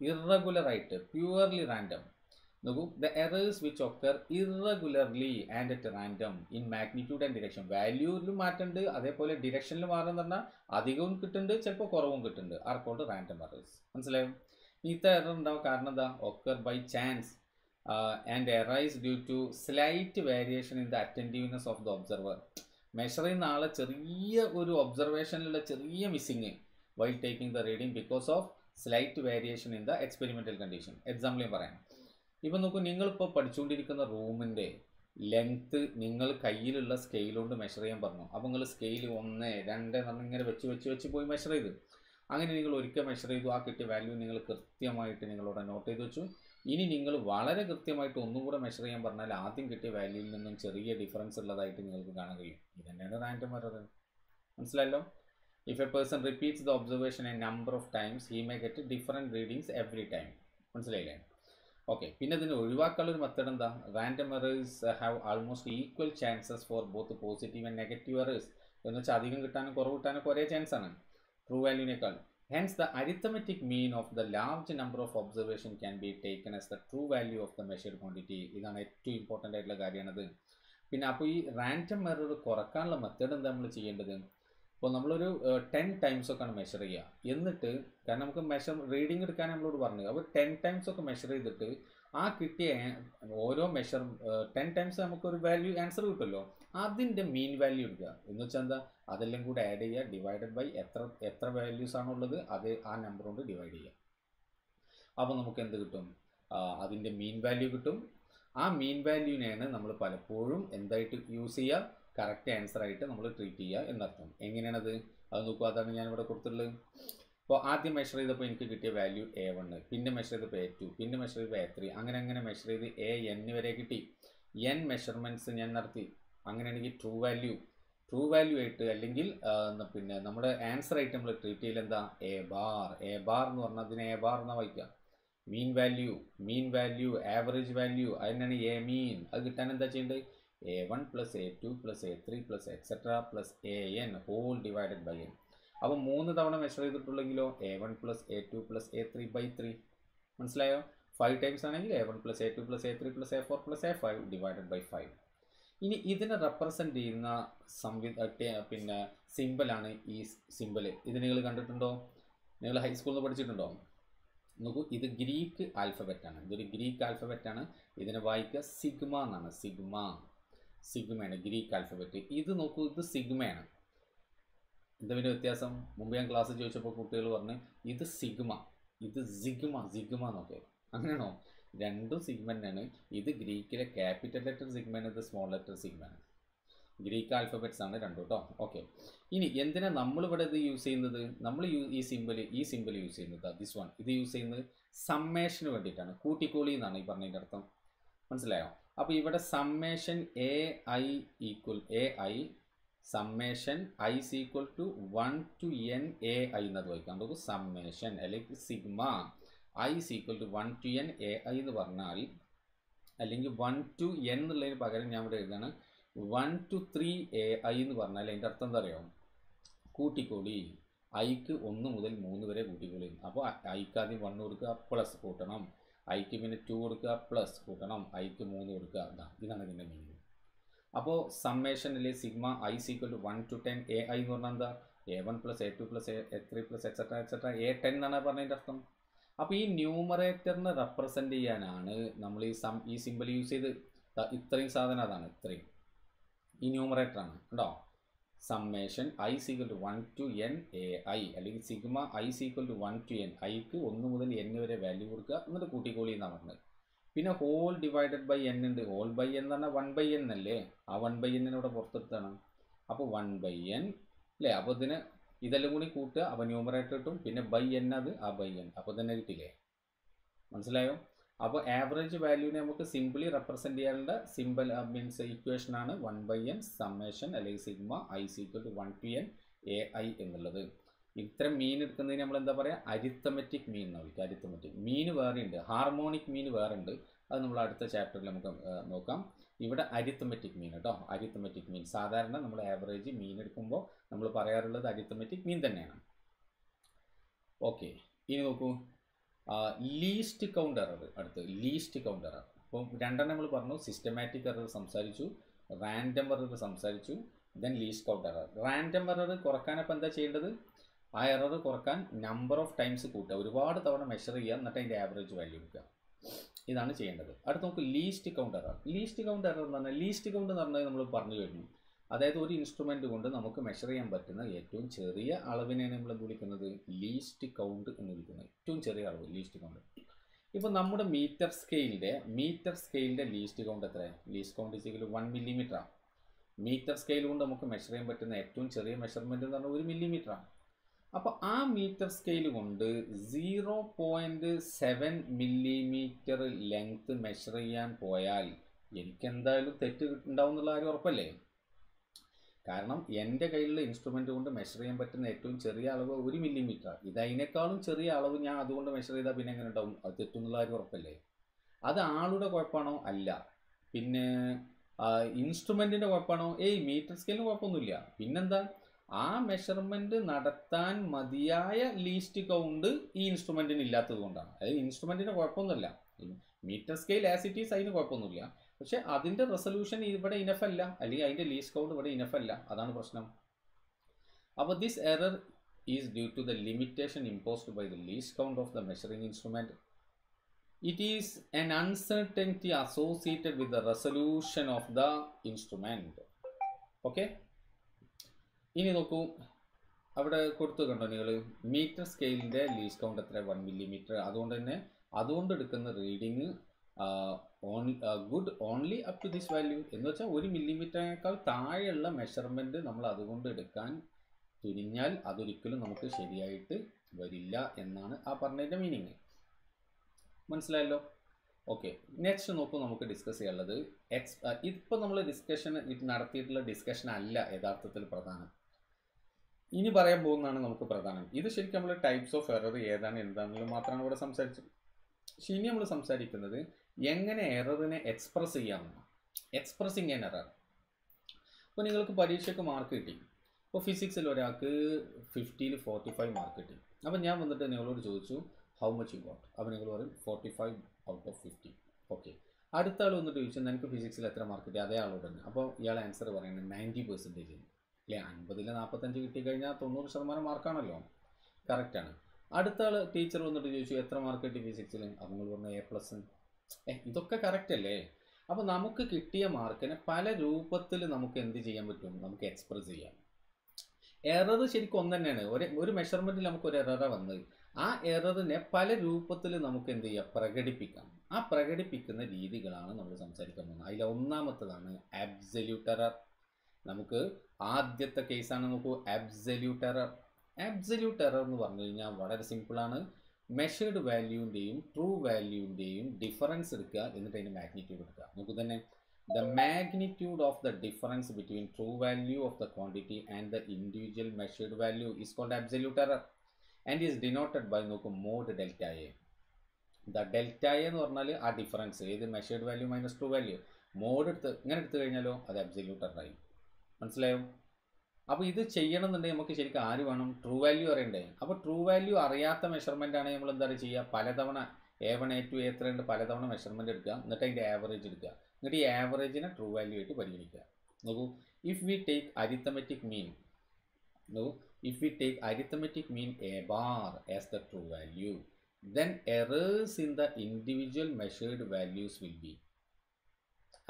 ഇറഗുലറായിട്ട് പ്യുവർലി റാൻഡം നോക്കൂ the errors which occur irregularly and at random in magnitude and direction വാല്യൂലും മാറ്റുണ്ട് അതേപോലെ ഡിറക്ഷനിൽ മാറുന്ന പറഞ്ഞാൽ അധികവും കിട്ടുന്നുണ്ട് ചിലപ്പോൾ കുറവും കിട്ടുന്നുണ്ട്. ആർ കോൾഡ് റാൻഡം എറേഴ്സ് മനസ്സിലായോ? ഇത്ത എറർ ഉണ്ടാവും കാരണം എന്താ? Occur by chance and arise due to slight variation in the attentiveness of the observer measure ചെയ്യുന്ന ആളെ ചെറിയ ഒരു ഒബ്സർവേഷനിലുള്ള ചെറിയ missing while taking the reading because of slight variation in the experimental condition എക്സാമ്പിളും പറയാം. ഇപ്പം നോക്കൂ നിങ്ങളിപ്പോൾ പഠിച്ചുകൊണ്ടിരിക്കുന്ന റൂമിന്റെ ലെങ്ത്ത് നിങ്ങൾ കയ്യിലുള്ള സ്കെയിൽ കൊണ്ട് മെഷർ ചെയ്യാൻ പറഞ്ഞു. അപ്പോൾ നിങ്ങൾ സ്കെയിൽ ഒന്ന് രണ്ട് എന്ന് ഇങ്ങനെ വെച്ച് വെച്ച് വെച്ച് പോയി മെഷർ ചെയ്തു. അങ്ങനെ നിങ്ങൾ ഒരിക്കൽ മെഷർ ചെയ്തു ആ കിട്ടിയ വാല്യൂ നിങ്ങൾ കൃത്യമായിട്ട് നിങ്ങളോട് നോട്ട് ചെയ്ത് വെച്ചു. ഇനി നിങ്ങൾ വളരെ കൃത്യമായിട്ട് ഒന്നും കൂടെ മെഷർ ചെയ്യാൻ പറഞ്ഞാൽ ആദ്യം കിട്ടിയ വാല്യൂവിൽ നിന്നും ചെറിയ ഡിഫറൻസ് ഉള്ളതായിട്ട് നിങ്ങൾക്ക് കാണാൻ കഴിയും. ഇത് തന്നെയാണ് റാൻഡം എറർ മനസ്സിലായല്ലോ? If a person repeats the observation a number of times he may get different readings every time മനസ്സിലായില്ലേ? ഓക്കെ പിന്നെ ഇതിന് ഒഴിവാക്കാനുള്ള ഒരു മെത്തേഡ് എന്താ? Random errors have almost equal chances for both positive and negative errors എന്ന് വെച്ചാൽ അധികം കിട്ടാനും കുറവ് കിട്ടാനും ഒരേ ചാൻസ് ആണ്. True വാല്യൂവിനേക്കാൾ hence the arithmetic mean of the large number of observation can be taken as the true value of the measured quantity ഇതാണ് ഏറ്റവും ഇമ്പോർട്ടന്റ് ആയിട്ടുള്ള കാര്യമാണത്. പിന്നെ അപ്പോൾ ഈ റാൻഡം എറർ കുറക്കാനുള്ള മെത്തേഡ് എന്താ നമ്മൾ ചെയ്യേണ്ടത്? ഇപ്പോൾ നമ്മളൊരു ടെൻ ടൈംസ് ഒക്കെയാണ് മെഷർ ചെയ്യുക എന്നിട്ട് കാരണം നമുക്ക് മെഷർ റീഡിംഗ് എടുക്കാൻ നമ്മളോട് പറഞ്ഞു. അപ്പോൾ ടെൻ ടൈംസ് ഒക്കെ മെഷർ ചെയ്തിട്ട് ആ കിട്ടിയ ഓരോ മെഷർ ടെൻ ടൈംസ് നമുക്കൊരു വാല്യൂ ആൻസർ കിട്ടുമല്ലോ. അതിന്റെ മീൻ വാല്യൂ എടുക്കുക. എന്ന് വെച്ചാൽ എന്താ? അതെല്ലാം കൂടെ ആഡ് ചെയ്യുക. ഡിവൈഡഡ് ബൈ എത്ര എത്ര വാല്യൂസ് ആണുള്ളത് അത് ആ നമ്പർ കൊണ്ട് ഡിവൈഡ് ചെയ്യുക. അപ്പോൾ നമുക്ക് എന്ത് കിട്ടും? അതിന്റെ മീൻ വാല്യൂ കിട്ടും. ആ മീൻ വാല്യൂവിനെയാണ് നമ്മൾ പലപ്പോഴും എന്തായിട്ട് യൂസ് ചെയ്യുക? കറക്റ്റ് ആൻസർ ആയിട്ട് നമ്മൾ ട്രീറ്റ് ചെയ്യുക എന്നർത്ഥം. എങ്ങനെയാണത്? അത് നോക്കുക അതാണ് ഞാനിവിടെ കൊടുത്തിട്ടുള്ളത്. അപ്പോൾ ആദ്യം മെഷർ ചെയ്തപ്പോൾ എനിക്ക് കിട്ടിയ വാല്യൂ എ വണ് പിന്നെ മെഷർ ചെയ്തപ്പോൾ എ ടു പിന്നെ മെഷർ ചെയ്തപ്പോൾ എ ത്രീ അങ്ങനെ അങ്ങനെ മെഷർ ചെയ്ത് എ എൻ വരെ കിട്ടി. എൻ മെഷർമെന്റ്സ് ഞാൻ നടത്തി. അങ്ങനെയാണെങ്കിൽ ട്രൂ വാല്യൂ ട്രൂ വാല്യൂ ആയിട്ട് അല്ലെങ്കിൽ പിന്നെ നമ്മുടെ ആൻസർ ആയിട്ട് നമ്മൾ ട്രീറ്റ് ചെയ്യൽ എന്താ? എ ബാർ എ ബാർ എന്ന് പറഞ്ഞാൽ അതിനെ എ ബാർ എന്നാൽ വായിക്കുക mean value mean value average value അതിനാണ് എ മീൻ അത് കിട്ടാൻ എന്താ ചെയ്യേണ്ടത് a one plus a two plus a three plus etcetera plus a n whole divided by n അപ്പോൾ മൂന്ന് തവണ measure ചെയ്തിട്ടുള്ളെങ്കിലോ a one plus a two plus a three by three മനസ്സിലായോ? Five times ആണെങ്കിൽ a one plus a two plus a three plus a four plus a five divided by five ഇനി ഇതിനെ represent ചെയ്യുന്ന സംവി പിന്നെ സിമ്പിളാണ് ഈ simple ഇത് നിങ്ങൾ കണ്ടിട്ടുണ്ടോ? നിങ്ങൾ ഹൈസ്കൂളിൽ പഠിച്ചിട്ടുണ്ടോ? നോക്കൂ ഇത് ഗ്രീക്ക് ആൽഫബറ്റാണ് ഇതൊരു ഗ്രീക്ക് ആൽഫബറ്റാണ് ഇതിനെ വായിക്കുക സിഗ്മ എന്നാണ്. സിഗ്മ. സിഗ്മയാണ് ഗ്രീക്ക് ആൽഫബറ്റ് ഇത് നോക്കൂ ഇത് സിഗ്മയാണ്. എന്താ വ്യത്യാസം? മുമ്പ് ഞാൻ ക്ലാസ് ചോദിച്ചപ്പോൾ കുട്ടികൾ പറഞ്ഞ് ഇത് സിഗ്മ ഇത് സിഗ്മ സിഗ്മ എന്നൊക്കെ. അങ്ങനെയാണോ? രണ്ടും സിഗ്മെന്റാണ് ഇത് ഗ്രീക്കിലെ ക്യാപിറ്റൽ ലെറ്റർ സിഗ്മയാണ് ഇത് സ്മോൾ ലെറ്റർ സിഗ്മയാണ് ഗ്രീക്ക് ആൽഫബറ്റ്സ് ആണ് രണ്ടും കേട്ടോ ഓക്കെ ഇനി എന്തിനാ നമ്മളിവിടെ ഇത് യൂസ് ചെയ്യുന്നത്? നമ്മൾ ഈ സിമ്പിൾ ഈ സിമ്പിൾ യൂസ് ചെയ്യുന്നത്. ദിസ് വൺ ഇത് യൂസ് ചെയ്യുന്നത് സമ്മേഷന് വേണ്ടിയിട്ടാണ്. കൂട്ടിക്കോളി എന്നാണ് ഈ പറഞ്ഞതിന്റെ അർത്ഥം. മനസ്സിലായോ? അപ്പോൾ ഇവിടെ summation a i equal a i summation i is equal to one to n a i എന്നത് വായിക്കാം. നമുക്ക് സമ്മേഷൻ അല്ലെങ്കിൽ sigma i is equal to one to n a i എന്ന് പറഞ്ഞാൽ അല്ലെങ്കിൽ വൺ ടു എൻ എന്നുള്ളതിന് പകരം ഞാൻ ഇവിടെ എഴുതാണ് one two three a i എന്ന് പറഞ്ഞാൽ അതിന്റെ അർത്ഥം എന്താ അറിയോ കൂട്ടിക്കോളി ഐക്ക് ഒന്ന് മുതൽ മൂന്ന് വരെ കൂട്ടിക്കോളി അപ്പോൾ ഐക്ക് ആദ്യം വൺ കൊടുക്കുക പ്ലസ് കൂട്ടണം. ഐക്ക് പിന്നെ ടു കൊടുക്കുക പ്ലസ് കൂട്ടണം. ഐക്ക് മൂന്ന് കൊടുക്കുക. അതാ ഇതാണ് ഇതിന്റെ മീനിങ് അപ്പോൾ സമ്മേഷൻ അല്ലെ sigma i is equal to one to ten a i എന്ന് പറഞ്ഞാൽ എന്താ? A one plus a two plus a three plus etcetera etcetera a ten എന്നാണ് പറഞ്ഞതിന്റെ അർത്ഥം. അപ്പോൾ ഈ ന്യൂമറേറ്ററിനെ റെപ്രസെന്റ് ചെയ്യാനാണ് നമ്മൾ ഈ സം ഈ സിമ്പിൾ യൂസ് ചെയ്ത്. ഇത്രയും സാധനം അതാണ് ഇത്രയും. ഈ ന്യൂമറേറ്ററാണ് കേട്ടോ summation i is equal to one to n a i അല്ലെങ്കിൽ sigma i is equal to one to n ഐക്ക് ഒന്ന് മുതൽ എൻ വരെ വാല്യൂ കൊടുക്കുക. എന്നിട്ട് കൂട്ടിക്കോളി എന്നാണ് പറഞ്ഞത്. പിന്നെ ഹോൾ ഡിവൈഡഡ് ബൈ എൻ ഉണ്ട് ഹോൾ ബൈ എൻ എന്ന് പറഞ്ഞാൽ വൺ ബൈ എൻ അല്ലേ? ആ വൺ ബൈ എൻ ഇവിടെ പുറത്തെടുത്താണ്. അപ്പോൾ വൺ ബൈ എൻ അല്ലേ അപ്പോൾ ഇതിന് ഇതെല്ലാം കൂടി കൂട്ടുക. അപ്പോൾ ന്യൂമറേറ്റർ കിട്ടും പിന്നെ ബൈ എൻ അത് ആ ബൈ എൻ അപ്പോൾ തന്നെ കിട്ടില്ലേ? മനസ്സിലായോ? അപ്പോൾ ആവറേജ് വാല്യൂനെ നമുക്ക് സിമ്പിളി റെപ്രസെന്റ് ചെയ്യാനുള്ള സിമ്പിൾ മീൻസ് ഇക്വേഷൻ ആണ് വൺ ബൈ എൻ സമ്മേഷൻ അല്ലെങ്കിൽ sigma i is equal to one to n a i എന്നുള്ളത്. ഇത്തരം മീൻ എടുക്കുന്നതിന് നമ്മൾ എന്താ പറയുക അരിത്തമെറ്റിക് മീൻ എന്ന് വിളിക്കുക. അരിത്തമെറ്റിക് മീൻ വേറെ ഉണ്ട്. ഹാർമോണിക് മീൻ വേറെ ഉണ്ട്. അത് നമ്മൾ അടുത്ത ചാപ്റ്ററിൽ നമുക്ക് നോക്കാം. ഇവിടെ അരിത്തമെറ്റിക് മീൻ കേട്ടോ അരിത്തമെറ്റിക് മീൻ സാധാരണ നമ്മൾ ആവറേജ് മീൻ എടുക്കുമ്പോൾ നമ്മൾ പറയാറുള്ളത് അരിത്തമെറ്റിക് മീൻ തന്നെയാണ്. ഓക്കെ ഇനി നോക്കൂ. ലീസ്റ്റ് കൗണ്ട് എറർ അടുത്ത് ലീസ്റ്റ് കൗണ്ട് എറർ അപ്പം രണ്ടെണ്ണം നമ്മൾ പറഞ്ഞു സിസ്റ്റമാറ്റിക് എറർ സംസാരിച്ചു റാൻഡം എറർ സംസാരിച്ചു then least count error random error കുറക്കാനപ്പോൾ എന്താ ചെയ്യേണ്ടത്? ആ എറർ കുറയ്ക്കാൻ നമ്പർ ഓഫ് ടൈംസ് കൂട്ടുക. ഒരുപാട് തവണ മെഷർ ചെയ്യുക എന്നിട്ട് അതിന്റെ ആവറേജ് വാല്യൂ എടുക്കുക ഇതാണ് ചെയ്യേണ്ടത്. അടുത്ത് നമുക്ക് least count error least count error എന്ന് പറഞ്ഞാൽ ലീസ്റ്റ് കൗണ്ട് എന്ന് പറഞ്ഞാൽ നമ്മൾ പറഞ്ഞു കഴിഞ്ഞു. അതായത് ഒരു ഇൻസ്ട്രുമെന്റ് കൊണ്ട് നമുക്ക് മെഷർ ചെയ്യാൻ പറ്റുന്ന ഏറ്റവും ചെറിയ അളവിനെയാണ് നമ്മൾ എന്ത് വിളിക്കുന്നത്? ലീസ്റ്റ് കൗണ്ട് എന്ന് വിളിക്കുന്നത്. ഏറ്റവും ചെറിയ അളവ് ലീസ്റ്റ് കൗണ്ട് ഇപ്പോൾ നമ്മുടെ മീറ്റർ സ്കെയിലിന്റെ മീറ്റർ സ്കെയിലിന്റെ ലീസ്റ്റ് കൗണ്ട് എത്രയാണ് least count is equal one millimetre ആണ്. മീറ്റർ സ്കെയിൽ കൊണ്ട് നമുക്ക് മെഷർ ചെയ്യാൻ പറ്റുന്ന ഏറ്റവും ചെറിയ മെഷർമെന്റ് എന്ന് പറഞ്ഞാൽ ഒരു മില്ലിമീറ്റർ ആണ്. അപ്പോൾ ആ മീറ്റർ സ്കെയിൽ കൊണ്ട് zero point seven millimetre length measure ചെയ്യാൻ പോയാൽ എനിക്കെന്തായാലും തെറ്റ് ഉണ്ടാവും എന്നുള്ള കാര്യം ഉറപ്പല്ലേ? കാരണം എന്റെ കയ്യിലുള്ള ഇൻസ്ട്രുമെന്റ് കൊണ്ട് മെഷർ ചെയ്യാൻ പറ്റുന്ന ഏറ്റവും ചെറിയ അളവ് ഒരു മില്ലിമീറ്റർ ഇത് അതിനേക്കാളും ചെറിയ അളവ് ഞാൻ അതുകൊണ്ട് മെഷർ ചെയ്താൽ പിന്നെ എങ്ങനെ ഉണ്ടാവും? അത് തെറ്റുന്നുള്ള കാര്യം ഉറപ്പല്ലേ? അത് ആളുടെ കുഴപ്പമാണോ? അല്ല. പിന്നെ ഇൻസ്ട്രുമെന്റിന്റെ കുഴപ്പമാണോ? ഏയ് മീറ്റർ സ്കെയിലിന് കുഴപ്പമൊന്നുമില്ല. പിന്നെന്താ? ആ മെഷർമെന്റ് നടത്താൻ മതിയായ ലീസ്റ്റ് കൗണ്ട് ഈ ഇൻസ്ട്രുമെന്റിന് ഇല്ലാത്തത് കൊണ്ടാണ്. അതായത് ഇൻസ്ട്രുമെന്റിന് കുഴപ്പമൊന്നുമില്ല. മീറ്റർ സ്കെയിൽ ആസിറ്റീസ് അതിന് കുഴപ്പമൊന്നുമില്ല. പക്ഷേ അതിന്റെ റെസൊല്യൂഷൻ ഇവിടെ ഇനഫ് അല്ല. അല്ലെങ്കിൽ അതിന്റെ ലീസ് കൗണ്ട് ഇവിടെ ഇനഫ് അല്ല. അതാണ് പ്രശ്നം. അപ്പോൾ this error is due to the limitation imposed by the least count of the measuring instrument it is an uncertainty associated with the resolution of the instrument. Okay ഇനി നോക്കൂ. അവിടെ കൊടുത്തു കണ്ടോ നിങ്ങൾ? മീറ്റർ സ്കെയിലിന്റെ ലീസ് കൗണ്ട് എത്ര one millimetre അതുകൊണ്ട് തന്നെ അതുകൊണ്ട് എടുക്കുന്ന reading good only up to this value എന്ന് വെച്ചാൽ ഒരു മില്ലിമീറ്ററിനേക്കാൾ താഴെയുള്ള മെഷർമെന്റ് നമ്മൾ അതുകൊണ്ട് എടുക്കാൻ തുനിഞ്ഞാൽ അതൊരിക്കലും നമുക്ക് ശരിയായിട്ട് വരില്ല എന്നാണ് ആ പറഞ്ഞതിന്റെ മീനിങ് മനസ്സിലായല്ലോ? ഓക്കെ നെക്സ്റ്റ് നോക്കൂ നമുക്ക് ഡിസ്കസ് ചെയ്യാനുള്ളത്. എക്സ് ഇപ്പോൾ നമ്മൾ ഡിസ്കഷൻ നടത്തിയിട്ടുള്ള ഡിസ്കഷൻ അല്ല യഥാർത്ഥത്തിൽ പ്രധാനം. ഇനി പറയാൻ പോകുന്നതാണ് നമുക്ക് പ്രധാനം. ഇത് ശരിക്കും നമ്മൾ ടൈപ്സ് ഓഫ് എറർ ഏതാണ് എന്താണെന്നുള്ളത് മാത്രമാണ് ഇവിടെ സംസാരിച്ചത്. പക്ഷേ ഇനി നമ്മൾ സംസാരിക്കുന്നത് എങ്ങനെ എററിനെ എക്സ്പ്രസ് ചെയ്യാമെന്ന്? എക്സ്പ്രസിങ് എൻ എറർ അപ്പോൾ നിങ്ങൾക്ക് പരീക്ഷയ്ക്ക് മാർക്ക് കിട്ടി. ഇപ്പോൾ ഫിസിക്സിൽ ഒരാൾക്ക് ഫിഫ്റ്റിയിൽ ഫോർട്ടി ഫൈവ് മാർക്ക് കിട്ടി. അപ്പോൾ ഞാൻ വന്നിട്ട് നിങ്ങളോട് ചോദിച്ചു ഹൗ മച്ച് യു ഗോട്ട് അപ്പോൾ നിങ്ങൾ പറയും forty five out of fifty okay അടുത്ത ആൾ വന്നിട്ട് ചോദിച്ചു നിനക്ക് ഫിസിക്സിൽ എത്ര മാർക്ക് കിട്ടി? അതേ ആളോട് തന്നെ അപ്പോൾ ഇയാൾ ആൻസർ പറയുന്നത് നയന്റി പെർസെന്റേജ് അല്ലേ അൻപതിൽ നാൽപ്പത്തഞ്ച് കിട്ടിക്കഴിഞ്ഞാൽ തൊണ്ണൂറ് ശതമാനം മാർക്കാണല്ലോ കറക്റ്റാണ് അടുത്ത ആൾ ടീച്ചർ വന്നിട്ട് ചോദിച്ചു എത്ര മാർക്ക് കിട്ടി ഫിസിക്സിൽ അപ്പോൾ നിങ്ങൾ പറഞ്ഞു എ പ്ലസ് ഇതൊക്കെ കറക്റ്റ് അല്ലേ? അപ്പോൾ നമുക്ക് കിട്ടിയ മാർക്കിനെ പല രൂപത്തിൽ നമുക്ക് എന്ത് ചെയ്യാൻ പറ്റും? നമുക്ക് എക്സ്പ്രസ് ചെയ്യാം. എറർ ശരിക്കും ഒന്ന് തന്നെയാണ് ഒരു ഒരു മെഷർമെന്റിൽ നമുക്ക് ഒരു എററ വന്നത്. ആ എററിനെ പല രൂപത്തിൽ നമുക്ക് എന്ത് ചെയ്യാം? പ്രകടിപ്പിക്കാം. ആ പ്രകടിപ്പിക്കുന്ന രീതികളാണ് നമ്മൾ സംസാരിക്കാൻ പോകുന്നത്. അതിൽ ഒന്നാമത്തതാണ് ആബ്സല്യൂട്ട് എറർ നമുക്ക് ആദ്യത്തെ കേസാണ് നോക്കൂ. ആബ്സല്യൂട്ട് എറർ ആബ്സല്യൂട്ട് എറർ എന്ന് പറഞ്ഞു കഴിഞ്ഞാൽ വളരെ സിമ്പിളാണ് മെഷേർഡ് വാല്യൂവിന്റെയും ട്രൂ വാല്യൂവിന്റെയും ഡിഫറൻസ് എടുക്കുക എന്നിട്ട് അതിന്റെ മാഗ്നിറ്റ്യൂഡ് എടുക്കുക നമുക്ക് തന്നെ the magnitude of the difference between true value of the quantity and the individual measured value is called absolute error and is denoted by നോക്കും mod delta a the delta a എന്ന് പറഞ്ഞാൽ ആ difference ഏത് measured value minus true value mod എടുത്ത് ഇങ്ങനെ എടുത്തു കഴിഞ്ഞാലോ അത് അബ്സല്യൂട്ട് എറർ ആയി മനസ്സിലായോ അപ്പോൾ ഇത് ചെയ്യണം എന്നുണ്ടെങ്കിൽ നമുക്ക് ശരിക്കും ആര് വേണം? ട്രൂ വാല്യൂ അറിയണ്ടേ? അപ്പോൾ ട്രൂ വാല്യൂ അറിയാത്ത മെഷർമെന്റ് ആണെങ്കിൽ നമ്മൾ എന്താ ചെയ്യുക? പലതവണ a one a two a three ഉണ്ട് പലതവണ മെഷർമെന്റ് എടുക്കുക. എന്നിട്ട് അതിന്റെ ആവറേജ് എടുക്കുക. എന്നിട്ട് ഈ ആവറേജിനെ ട്രൂ വാല്യൂ ആയിട്ട് പരിഗണിക്കുക. നോക്കൂ. If we take arithmetic mean നോക്കൂ. If we take arithmetic mean a bar as the true value then errors in the individual measured values will be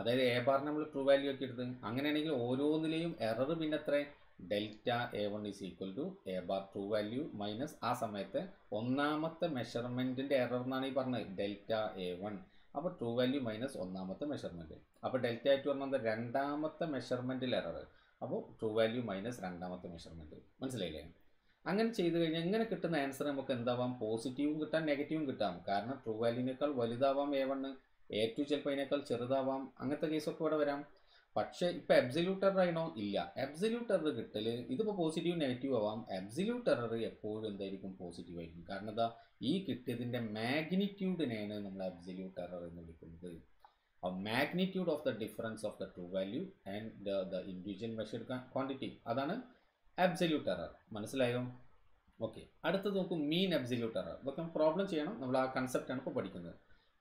അതായത് എ ബാർ നമ്മൾ ട്രൂ വാല്യൂ ഒക്കെ എടുത്ത് അങ്ങനെയാണെങ്കിൽ ഓരോന്നിലെയും എറർ പിന്നെ എത്ര delta a one is equal to a bar true value minus ആ സമയത്ത് ഒന്നാമത്തെ മെഷർമെന്റിന്റെ എറർ എന്നാണ് ഈ പറഞ്ഞത്. ഡെൽറ്റ എ വൺ അപ്പോൾ ട്രൂ വാല്യൂ മൈനസ് ഒന്നാമത്തെ മെഷർമെന്റ് അപ്പോൾ ഡെൽറ്റ ടു പറഞ്ഞത് രണ്ടാമത്തെ മെഷർമെന്റിൽ എറർ അപ്പോൾ ട്രൂ വാല്യൂ മൈനസ് രണ്ടാമത്തെ മെഷർമെന്റ് മനസ്സിലായില്ലേ? അങ്ങനെ ചെയ്തു കഴിഞ്ഞാൽ ഇങ്ങനെ കിട്ടുന്ന ആൻസർ നമുക്ക് എന്താവാം? പോസിറ്റീവും കിട്ടാം നെഗറ്റീവും കിട്ടാം. കാരണം ട്രൂ വാല്യൂനേക്കാൾ വലുതാവാം എ വണ്ണ് എ ടു ചിലപ്പോൾ അതിനേക്കാൾ ചെറുതാവാം. അങ്ങനത്തെ കേസൊക്കെ ഇവിടെ വരാം. പക്ഷേ ഇപ്പോൾ എബ്സല്യൂട്ട് എറർ ആണോ? ഇല്ല. അബ്സല്യൂട്ട് എറർ കിട്ടൽ ഇതിപ്പോൾ പോസിറ്റീവ് നെഗറ്റീവ് ആവാം. എബ്സല്യൂട്ട് എറർ എപ്പോഴും എന്തായിരിക്കും? പോസിറ്റീവ് ആയിരിക്കും. കാരണം എന്താ? ഈ കിട്ടിയതിന്റെ മാഗ്നിറ്റ്യൂഡിനെയാണ് നമ്മൾ അബ്സല്യൂട്ട് എറർ എന്ന് വിളിക്കുന്നത്. Magnitude of the difference of the true value and the individual measured quantity അതാണ് അബ്സല്യൂട്ട് എറർ മനസ്സിലായോ? ഓക്കെ അടുത്തത് നോക്കും. മീൻ അബ്സല്യൂട്ട് എറർ ഇതൊക്കെ പ്രോബ്ലം ചെയ്യണം. നമ്മൾ ആ കൺസെപ്റ്റ് ആണ് ഇപ്പോൾ പഠിക്കുന്നത്.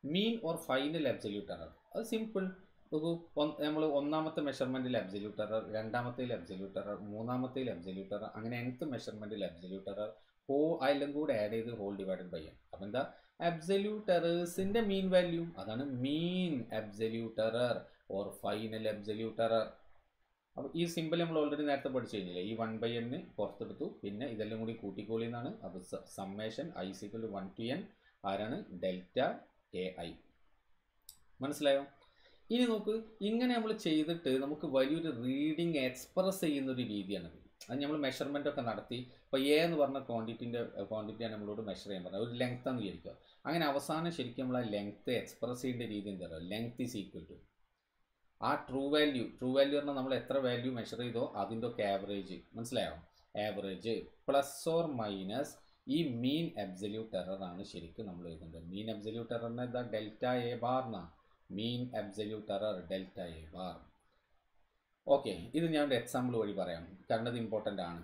Mean or final absolute error അത് സിമ്പിൾ നോക്കൂ നമ്മൾ ഒന്നാമത്തെ മെഷർമെന്റിൽ അബ്സല്യൂട്ട് എറർ രണ്ടാമത്തെ അബ്സല്യൂട്ട് എറർ മൂന്നാമത്തെ അബ്സല്യൂട്ട് എറർ അങ്ങനെ എൻത്ത് മെഷർമെന്റിൽ അബ്സല്യൂട്ട് എറർ ഹോ അതിലും കൂടെ ആഡ് ചെയ്ത് ഹോൾ ഡിവൈഡഡ് ബൈ എൻ അപ്പം എന്താ? അബ്സല്യൂട്ട് എറേഴ്സിന്റെ മീൻ വാല്യൂ അതാണ് mean absolute error or final absolute error അപ്പോൾ ഈ സിമ്പിൾ നമ്മൾ ഓൾറെഡി നേരത്തെ പഠിച്ചു കഴിഞ്ഞില്ലേ ഈ വൺ ബൈ എന് പുറത്തെടുത്തു പിന്നെ ഇതെല്ലാം കൂടി കൂട്ടിക്കോളി എന്നാണ് അപ്പോൾ summation i is equal to one to n ആരാണ്? ഡെൽറ്റ എ ഐ മനസ്സിലായോ? ഇനി നോക്ക് ഇങ്ങനെ നമ്മൾ ചെയ്തിട്ട് നമുക്ക് വലിയൊരു റീഡിങ് എക്സ്പ്രസ് ചെയ്യുന്ന ഒരു രീതിയാണ്. അത് നമ്മൾ മെഷർമെന്റ് ഒക്കെ നടത്തി ഇപ്പോൾ എ എന്ന് പറഞ്ഞ ക്വാണ്ടിറ്റിന്റെ ക്വാണ്ടിറ്റിയാണ് നമ്മളോട് മെഷർ ചെയ്യാൻ പറഞ്ഞത്. ഒരു ലെങ്ത് എന്ന് വിചാരിക്കുക. അങ്ങനെ അവസാനം ശരിക്കും നമ്മൾ ആ ലെങ്ത് എക്സ്പ്രസ് ചെയ്യേണ്ട രീതി എന്താ പറയുക ലെങ്ത് ഈസ് ഈക്വൽ ടു ആ ട്രൂ വാല്യൂ ട്രൂ വാല്യൂ പറഞ്ഞാൽ നമ്മൾ എത്ര വാല്യൂ മെഷർ ചെയ്തോ അതിന്റെ ഒക്കെ ആവറേജ് മനസ്സിലായോ? ആവറേജ് പ്ലസ് ഓർ മൈനസ് ഈ മീൻ അബ്സല്യൂട്ട് എറർ ആണ് ശരിക്കും നമ്മൾ എഴുതുന്നത് മീൻ അബ്സല്യൂട്ട് എററിന് എന്താ? ഡെൽറ്റ എ ബാർ എന്നാ mean absolute error delta a bar okay ഇത് ഞാൻ ഒരു എക്സാമ്പിൾ വഴി പറയാം. കാരണം ഇമ്പോർട്ടന്റ് ആണ്.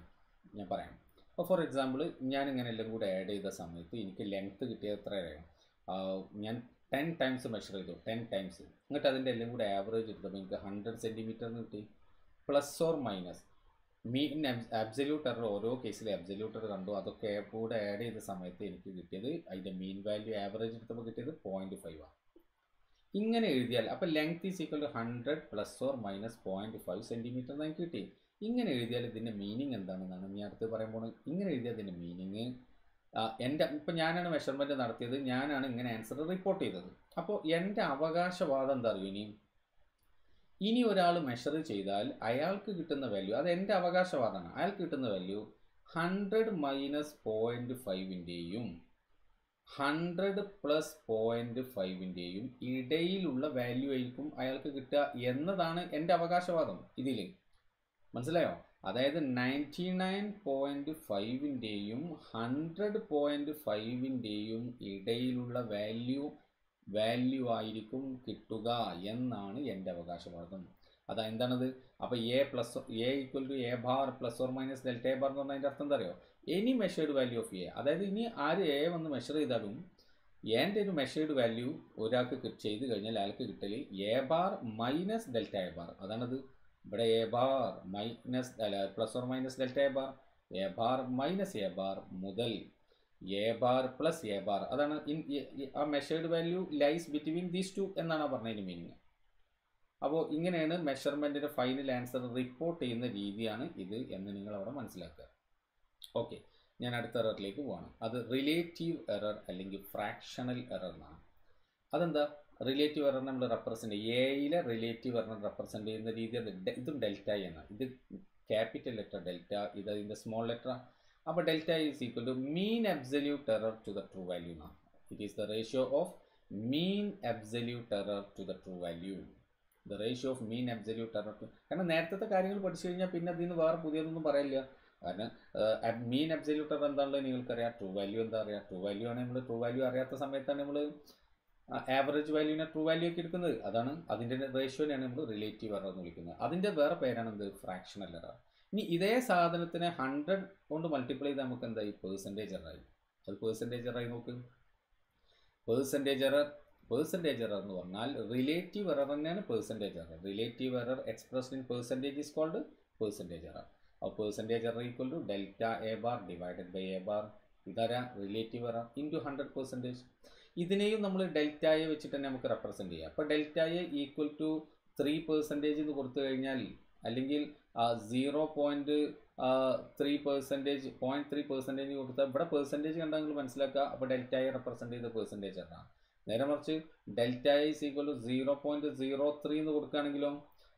ഞാൻ പറയാം. അപ്പോൾ ഫോർ എക്സാമ്പിൾ ഞാൻ ഇങ്ങനെ എല്ലാം കൂടെ ആഡ് ചെയ്ത സമയത്ത് എനിക്ക് ലെങ്ത്ത് കിട്ടിയത് എത്ര അറിയാം ഞാൻ ടെൻ ടൈംസ് മെഷർ ചെയ്തു. ടെൻ ടൈംസ് എന്നിട്ട് അതിന്റെ എല്ലാം കൂടെ ആവറേജ് എടുത്തപ്പോൾ എനിക്ക് ഹൺഡ്രഡ് സെന്റിമീറ്റർ കിട്ടി. Plus or minus mean absolute error ഓരോ കേസിൽ അബ്സല്യൂട്ട് എറർ കണ്ടു. അതൊക്കെ കൂടെ ആഡ് ചെയ്ത സമയത്ത് എനിക്ക് കിട്ടിയത് അതിന്റെ മീൻ വാല്യൂ ആവറേജ് എടുത്തപ്പോൾ കിട്ടിയത് പോയിന്റ് ഫൈവ് ആണ് ഇങ്ങനെ എഴുതിയാൽ അപ്പോൾ length is equal to hundred plus or minus point five centimetre എന്ന് കിട്ടി. ഇങ്ങനെ എഴുതിയാൽ ഇതിന്റെ മീനിങ് എന്താണെന്നാണ് ഞാൻ അടുത്ത് പറയുമ്പോൾ ഇങ്ങനെ എഴുതിയാൽ ഇതിന്റെ മീനിങ് എന്റെ ഇപ്പം ഞാനാണ് മെഷർമെന്റ് നടത്തിയത് ഞാനാണ് ഇങ്ങനെ ആൻസർ റിപ്പോർട്ട് ചെയ്തത്. അപ്പോൾ എന്റെ അവകാശവാദം എന്താ അറിയോ ഇനി? ഇനി ഒരാൾ മെഷർ ചെയ്താൽ അയാൾക്ക് കിട്ടുന്ന വാല്യൂ അത് എന്റെ അവകാശവാദമാണ്. അയാൾക്ക് കിട്ടുന്ന വാല്യൂ ഹൺഡ്രഡ് മൈനസ് പോയിന്റ് ഫൈവിന്റെയും ഹൺഡ്രഡ് പ്ലസ് പോയിന്റ് ഫൈവിന്റെയും ഇടയിലുള്ള വാല്യൂ ആയിരിക്കും അയാൾക്ക് കിട്ടുക എന്നതാണ് എന്റെ അവകാശവാദം ഇതിൽ. മനസ്സിലായോ? അതായത് നയന്റി നയൻ പോയിന്റ് ഫൈവിന്റെയും ഹൺഡ്രഡ് പോയിന്റ് ഫൈവിന്റെയും ഇടയിലുള്ള വാല്യൂ വാല്യൂ ആയിരിക്കും കിട്ടുക എന്നാണ് എന്റെ അവകാശവാദം. അതാ എന്താണത്? അപ്പോൾ a plus a equal to a bar plus or minus delta a bar എന്ന് പറഞ്ഞാൽ അതിന്റെ അർത്ഥം എന്താ അറിയോ? Any measured value of a അതായത് ഇനി ആര് എ വന്ന് മെഷർ ചെയ്താലും എന്റെ ഒരു മെഷേർഡ് വാല്യൂ ഒരാൾക്ക് ചെയ്ത് കഴിഞ്ഞാൽ അയാൾക്ക് കിട്ടൽ a bar minus delta a bar അതാണത്. ഇവിടെ എ ബാർ മൈനസ് അല്ല plus or minus delta a bar a bar minus a bar മുതൽ a bar plus a bar അതാണ് ഇൻ ആ measured value lies between these two എന്നാണ് പറഞ്ഞതിന് meaning അപ്പോൾ ഇങ്ങനെയാണ് മെഷർമെന്റിന്റെ final answer report ചെയ്യുന്ന രീതിയാണ് ഇത് എന്ന് നിങ്ങൾ അവിടെ മനസ്സിലാക്കുക. ഓക്കെ ഞാൻ അടുത്ത എററിലേക്ക് പോവാണ്. അത് റിലേറ്റീവ് എറർ അല്ലെങ്കിൽ ഫ്രാക്ഷണൽ എറർ എന്നാണ്. അതെന്താ? റിലേറ്റീവ് എറർ നമ്മൾ റെപ്രസെന്റ് എയിലെ റിലേറ്റീവ് എറർ റെപ്രസെന്റ് ചെയ്യുന്ന രീതി അത് ഇതും ഡെൽറ്റ എന്നാണ്. ഇത് ക്യാപിറ്റൽ ലെറ്റർ ഡെൽറ്റ ഇത് അതിന്റെ സ്മോൾ ലെറ്റർ അപ്പോൾ delta is equal to mean absolute error to the true value എന്നാണ്. It is the ratio of mean absolute error to the true value the ratio of mean absolute error to കാരണം നേരത്തെ കാര്യങ്ങൾ പഠിച്ചു കഴിഞ്ഞാൽ പിന്നെ അതിൽ നിന്ന് വേറെ പുതിയതൊന്നും പറയില്ല. കാരണം മീൻ അബ്സല്യൂട്ട് എന്താണുള്ളത് നിങ്ങൾക്കറിയാം. ട്രൂ വാല്യൂ എന്താ അറിയാം? ട്രൂ വാല്യൂ ആണ് നമ്മൾ ട്രൂ വാല്യൂ അറിയാത്ത സമയത്താണ് നമ്മൾ ആവറേജ് വാല്യൂവിനെ ട്രൂ വാല്യൂ ഒക്കെ എടുക്കുന്നത്. അതാണ് അതിന്റെ റേഷ്യോനെയാണ് നമ്മൾ റിലേറ്റീവ് എറർ എന്ന് വിളിക്കുന്നത്. അതിന്റെ വേറെ പേരാണ് എന്ത്? ഫ്രാക്ഷണൽ എറർ ഇനി ഇതേ സാധനത്തിനെ ഹൺഡ്രഡ് കൊണ്ട് മൾട്ടിപ്ലൈ ചെയ്താൽ നമുക്ക് എന്തായി? പേഴ്സന്റേജ് എറായി അത് പേഴ്സന്റേജ് എറായി നോക്ക്. പേഴ്സന്റേജ് എറർ പേഴ്സന്റേജ് എറർ എന്ന് പറഞ്ഞാൽ റിലേറ്റീവ് എറർ തന്നെയാണ് percentage error relative error expressed in percentage is called percentage error അപ്പോൾ percentage error equal to delta a bar divided by a bar ഇതാരാ? Relative error into hundred percentage ഇതിനെയും നമ്മൾ delta A വെച്ചിട്ട് തന്നെ നമുക്ക് represent ചെയ്യാം. അപ്പോൾ delta a equal to three percentage എന്ന് കൊടുത്തു കഴിഞ്ഞാൽ അല്ലെങ്കിൽ zero point three percentage point three percentage കൊടുത്താൽ ഇവിടെ പെർസെന്റേജ് കണ്ടാൽ നിങ്ങൾ മനസ്സിലാക്കുക. അപ്പോൾ ഡെൽറ്റ എ റെപ്രസെന്റ് ചെയ്ത പെർസെന്റേജ് എററാണ് നേരെ മറിച്ച് delta is equal to zero point zero three എന്ന് കൊടുക്കുകയാണെങ്കിലോ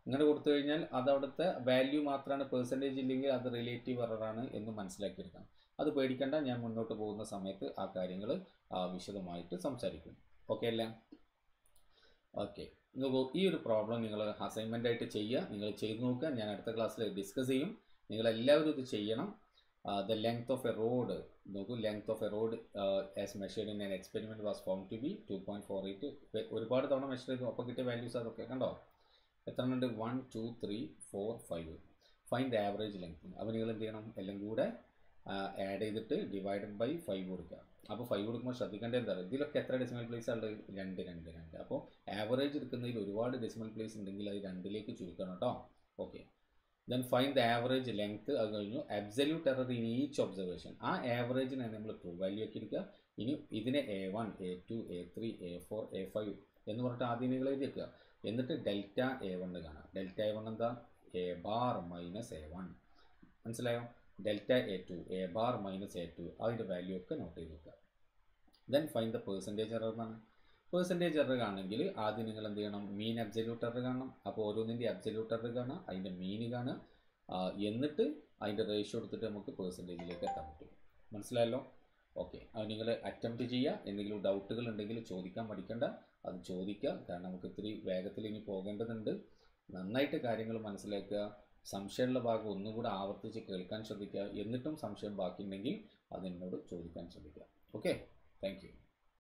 ഇങ്ങനെ കൊടുത്തു കഴിഞ്ഞാൽ അത് അവിടുത്തെ വാല്യൂ മാത്രമാണ് പെർസെന്റേജ് ഇല്ലെങ്കിൽ അത് റിലേറ്റീവ് എററാണ് എന്ന് മനസ്സിലാക്കിയെടുക്കണം. അത് പേടിക്കേണ്ട ഞാൻ മുന്നോട്ട് പോകുന്ന സമയത്ത് ആ കാര്യങ്ങൾ വിശദമായിട്ട് സംസാരിക്കും. ഓക്കെ അല്ല? ഓക്കെ നോക്കൂ ഈ ഒരു പ്രോബ്ലം നിങ്ങൾ അസൈൻമെന്റ് ആയിട്ട് ചെയ്യുക നിങ്ങൾ ചെയ്ത് നോക്കുക. ഞാൻ അടുത്ത ക്ലാസ്സിൽ ഡിസ്കസ് ചെയ്യും. നിങ്ങളെല്ലാവരും ഇത് ചെയ്യണം. The length of a rod നോക്കൂ length of a rod as measured in an experiment was found to be two point four eight ഒരുപാട് തവണ മെഷർ ചെയ്തു. അപ്പോൾ കിട്ടിയ വാല്യൂസ് അതൊക്കെ കണ്ടോ? എത്ര ഉണ്ട്? One two three four five find the average length അപ്പോൾ നിങ്ങൾ എന്ത് ചെയ്യണം? എല്ലാം കൂടെ ആഡ് ചെയ്തിട്ട് ഡിവൈഡഡ് ബൈ ഫൈവ് കൊടുക്കുക. അപ്പോൾ ഫൈവ് കൊടുക്കുമ്പോൾ ശ്രദ്ധിക്കേണ്ടത് എന്താ ഇതിലൊക്കെ എത്ര ഡെസിമൽ പ്ലേസ് ഉള്ളത്? രണ്ട് രണ്ട് രണ്ട്. അപ്പോൾ ആവറേജ് എടുക്കുന്നതിൽ ഒരുപാട് ഡെസിമൽ പ്ലേസ് ഉണ്ടെങ്കിൽ അത് രണ്ടിലേക്ക് ചുരുക്കണം കേട്ടോ. Okay then find the average length അത് കഴിഞ്ഞു. Absolute error in each observation ആ ആവറേജിനെ നമ്മൾ ട്രൂ വാല്യൂ ആക്കി എടുക്കുക. ഇനി ഇതിനെ a one a two a three a four a five എന്ന് പറഞ്ഞിട്ട് ആദ്യം നിങ്ങൾ എഴുതി വെക്കുക. എന്നിട്ട് ഡെൽറ്റ എ വൺ കാണാം. ഡെൽറ്റ എ വൺ എന്താ? A bar minus a one മനസ്സിലായോ? Delta a two a bar minus a two അതിന്റെ വാല്യൂ ഒക്കെ നോട്ട് ചെയ്ത് വെക്കുക. Then find the percentage error എന്നാണ്. പേഴ്സന്റേജ് എറർ ആണെങ്കിൽ ആദ്യം നിങ്ങൾ എന്ത് ചെയ്യണം? മീൻ അബ്സല്യൂട്ട് എറർ കാണണം. അപ്പോൾ ഓരോന്നിന്റെ അബ്സല്യൂട്ട് എറർ കാണുക അതിന്റെ മീൻ കാണുക. എന്നിട്ട് അതിന്റെ റേഷ്യോ എടുത്തിട്ട് നമുക്ക് പേഴ്സന്റേജിലേക്ക് എത്താൻ പറ്റും. മനസ്സിലായല്ലോ? ഓക്കെ അത് നിങ്ങൾ അറ്റംപ്റ്റ് ചെയ്യുക. എന്തെങ്കിലും ഡൗട്ടുകൾ ഉണ്ടെങ്കിൽ ചോദിക്കാൻ പഠിക്കണ്ട അത് ചോദിക്കുക കാരണം നമുക്ക് ഇത്തിരി വേഗത്തിൽ ഇനി പോകേണ്ടതുണ്ട്. നന്നായിട്ട് കാര്യങ്ങൾ മനസ്സിലാക്കുക. സംശയമുള്ള ഭാഗം ഒന്നുകൂടെ ആവർത്തിച്ച് കേൾക്കാൻ ശ്രദ്ധിക്കുക. എന്നിട്ടും സംശയം ബാക്കിയുണ്ടെങ്കിൽ അത് എന്നോട് ചോദിക്കാൻ ശ്രദ്ധിക്കുക. Okay thank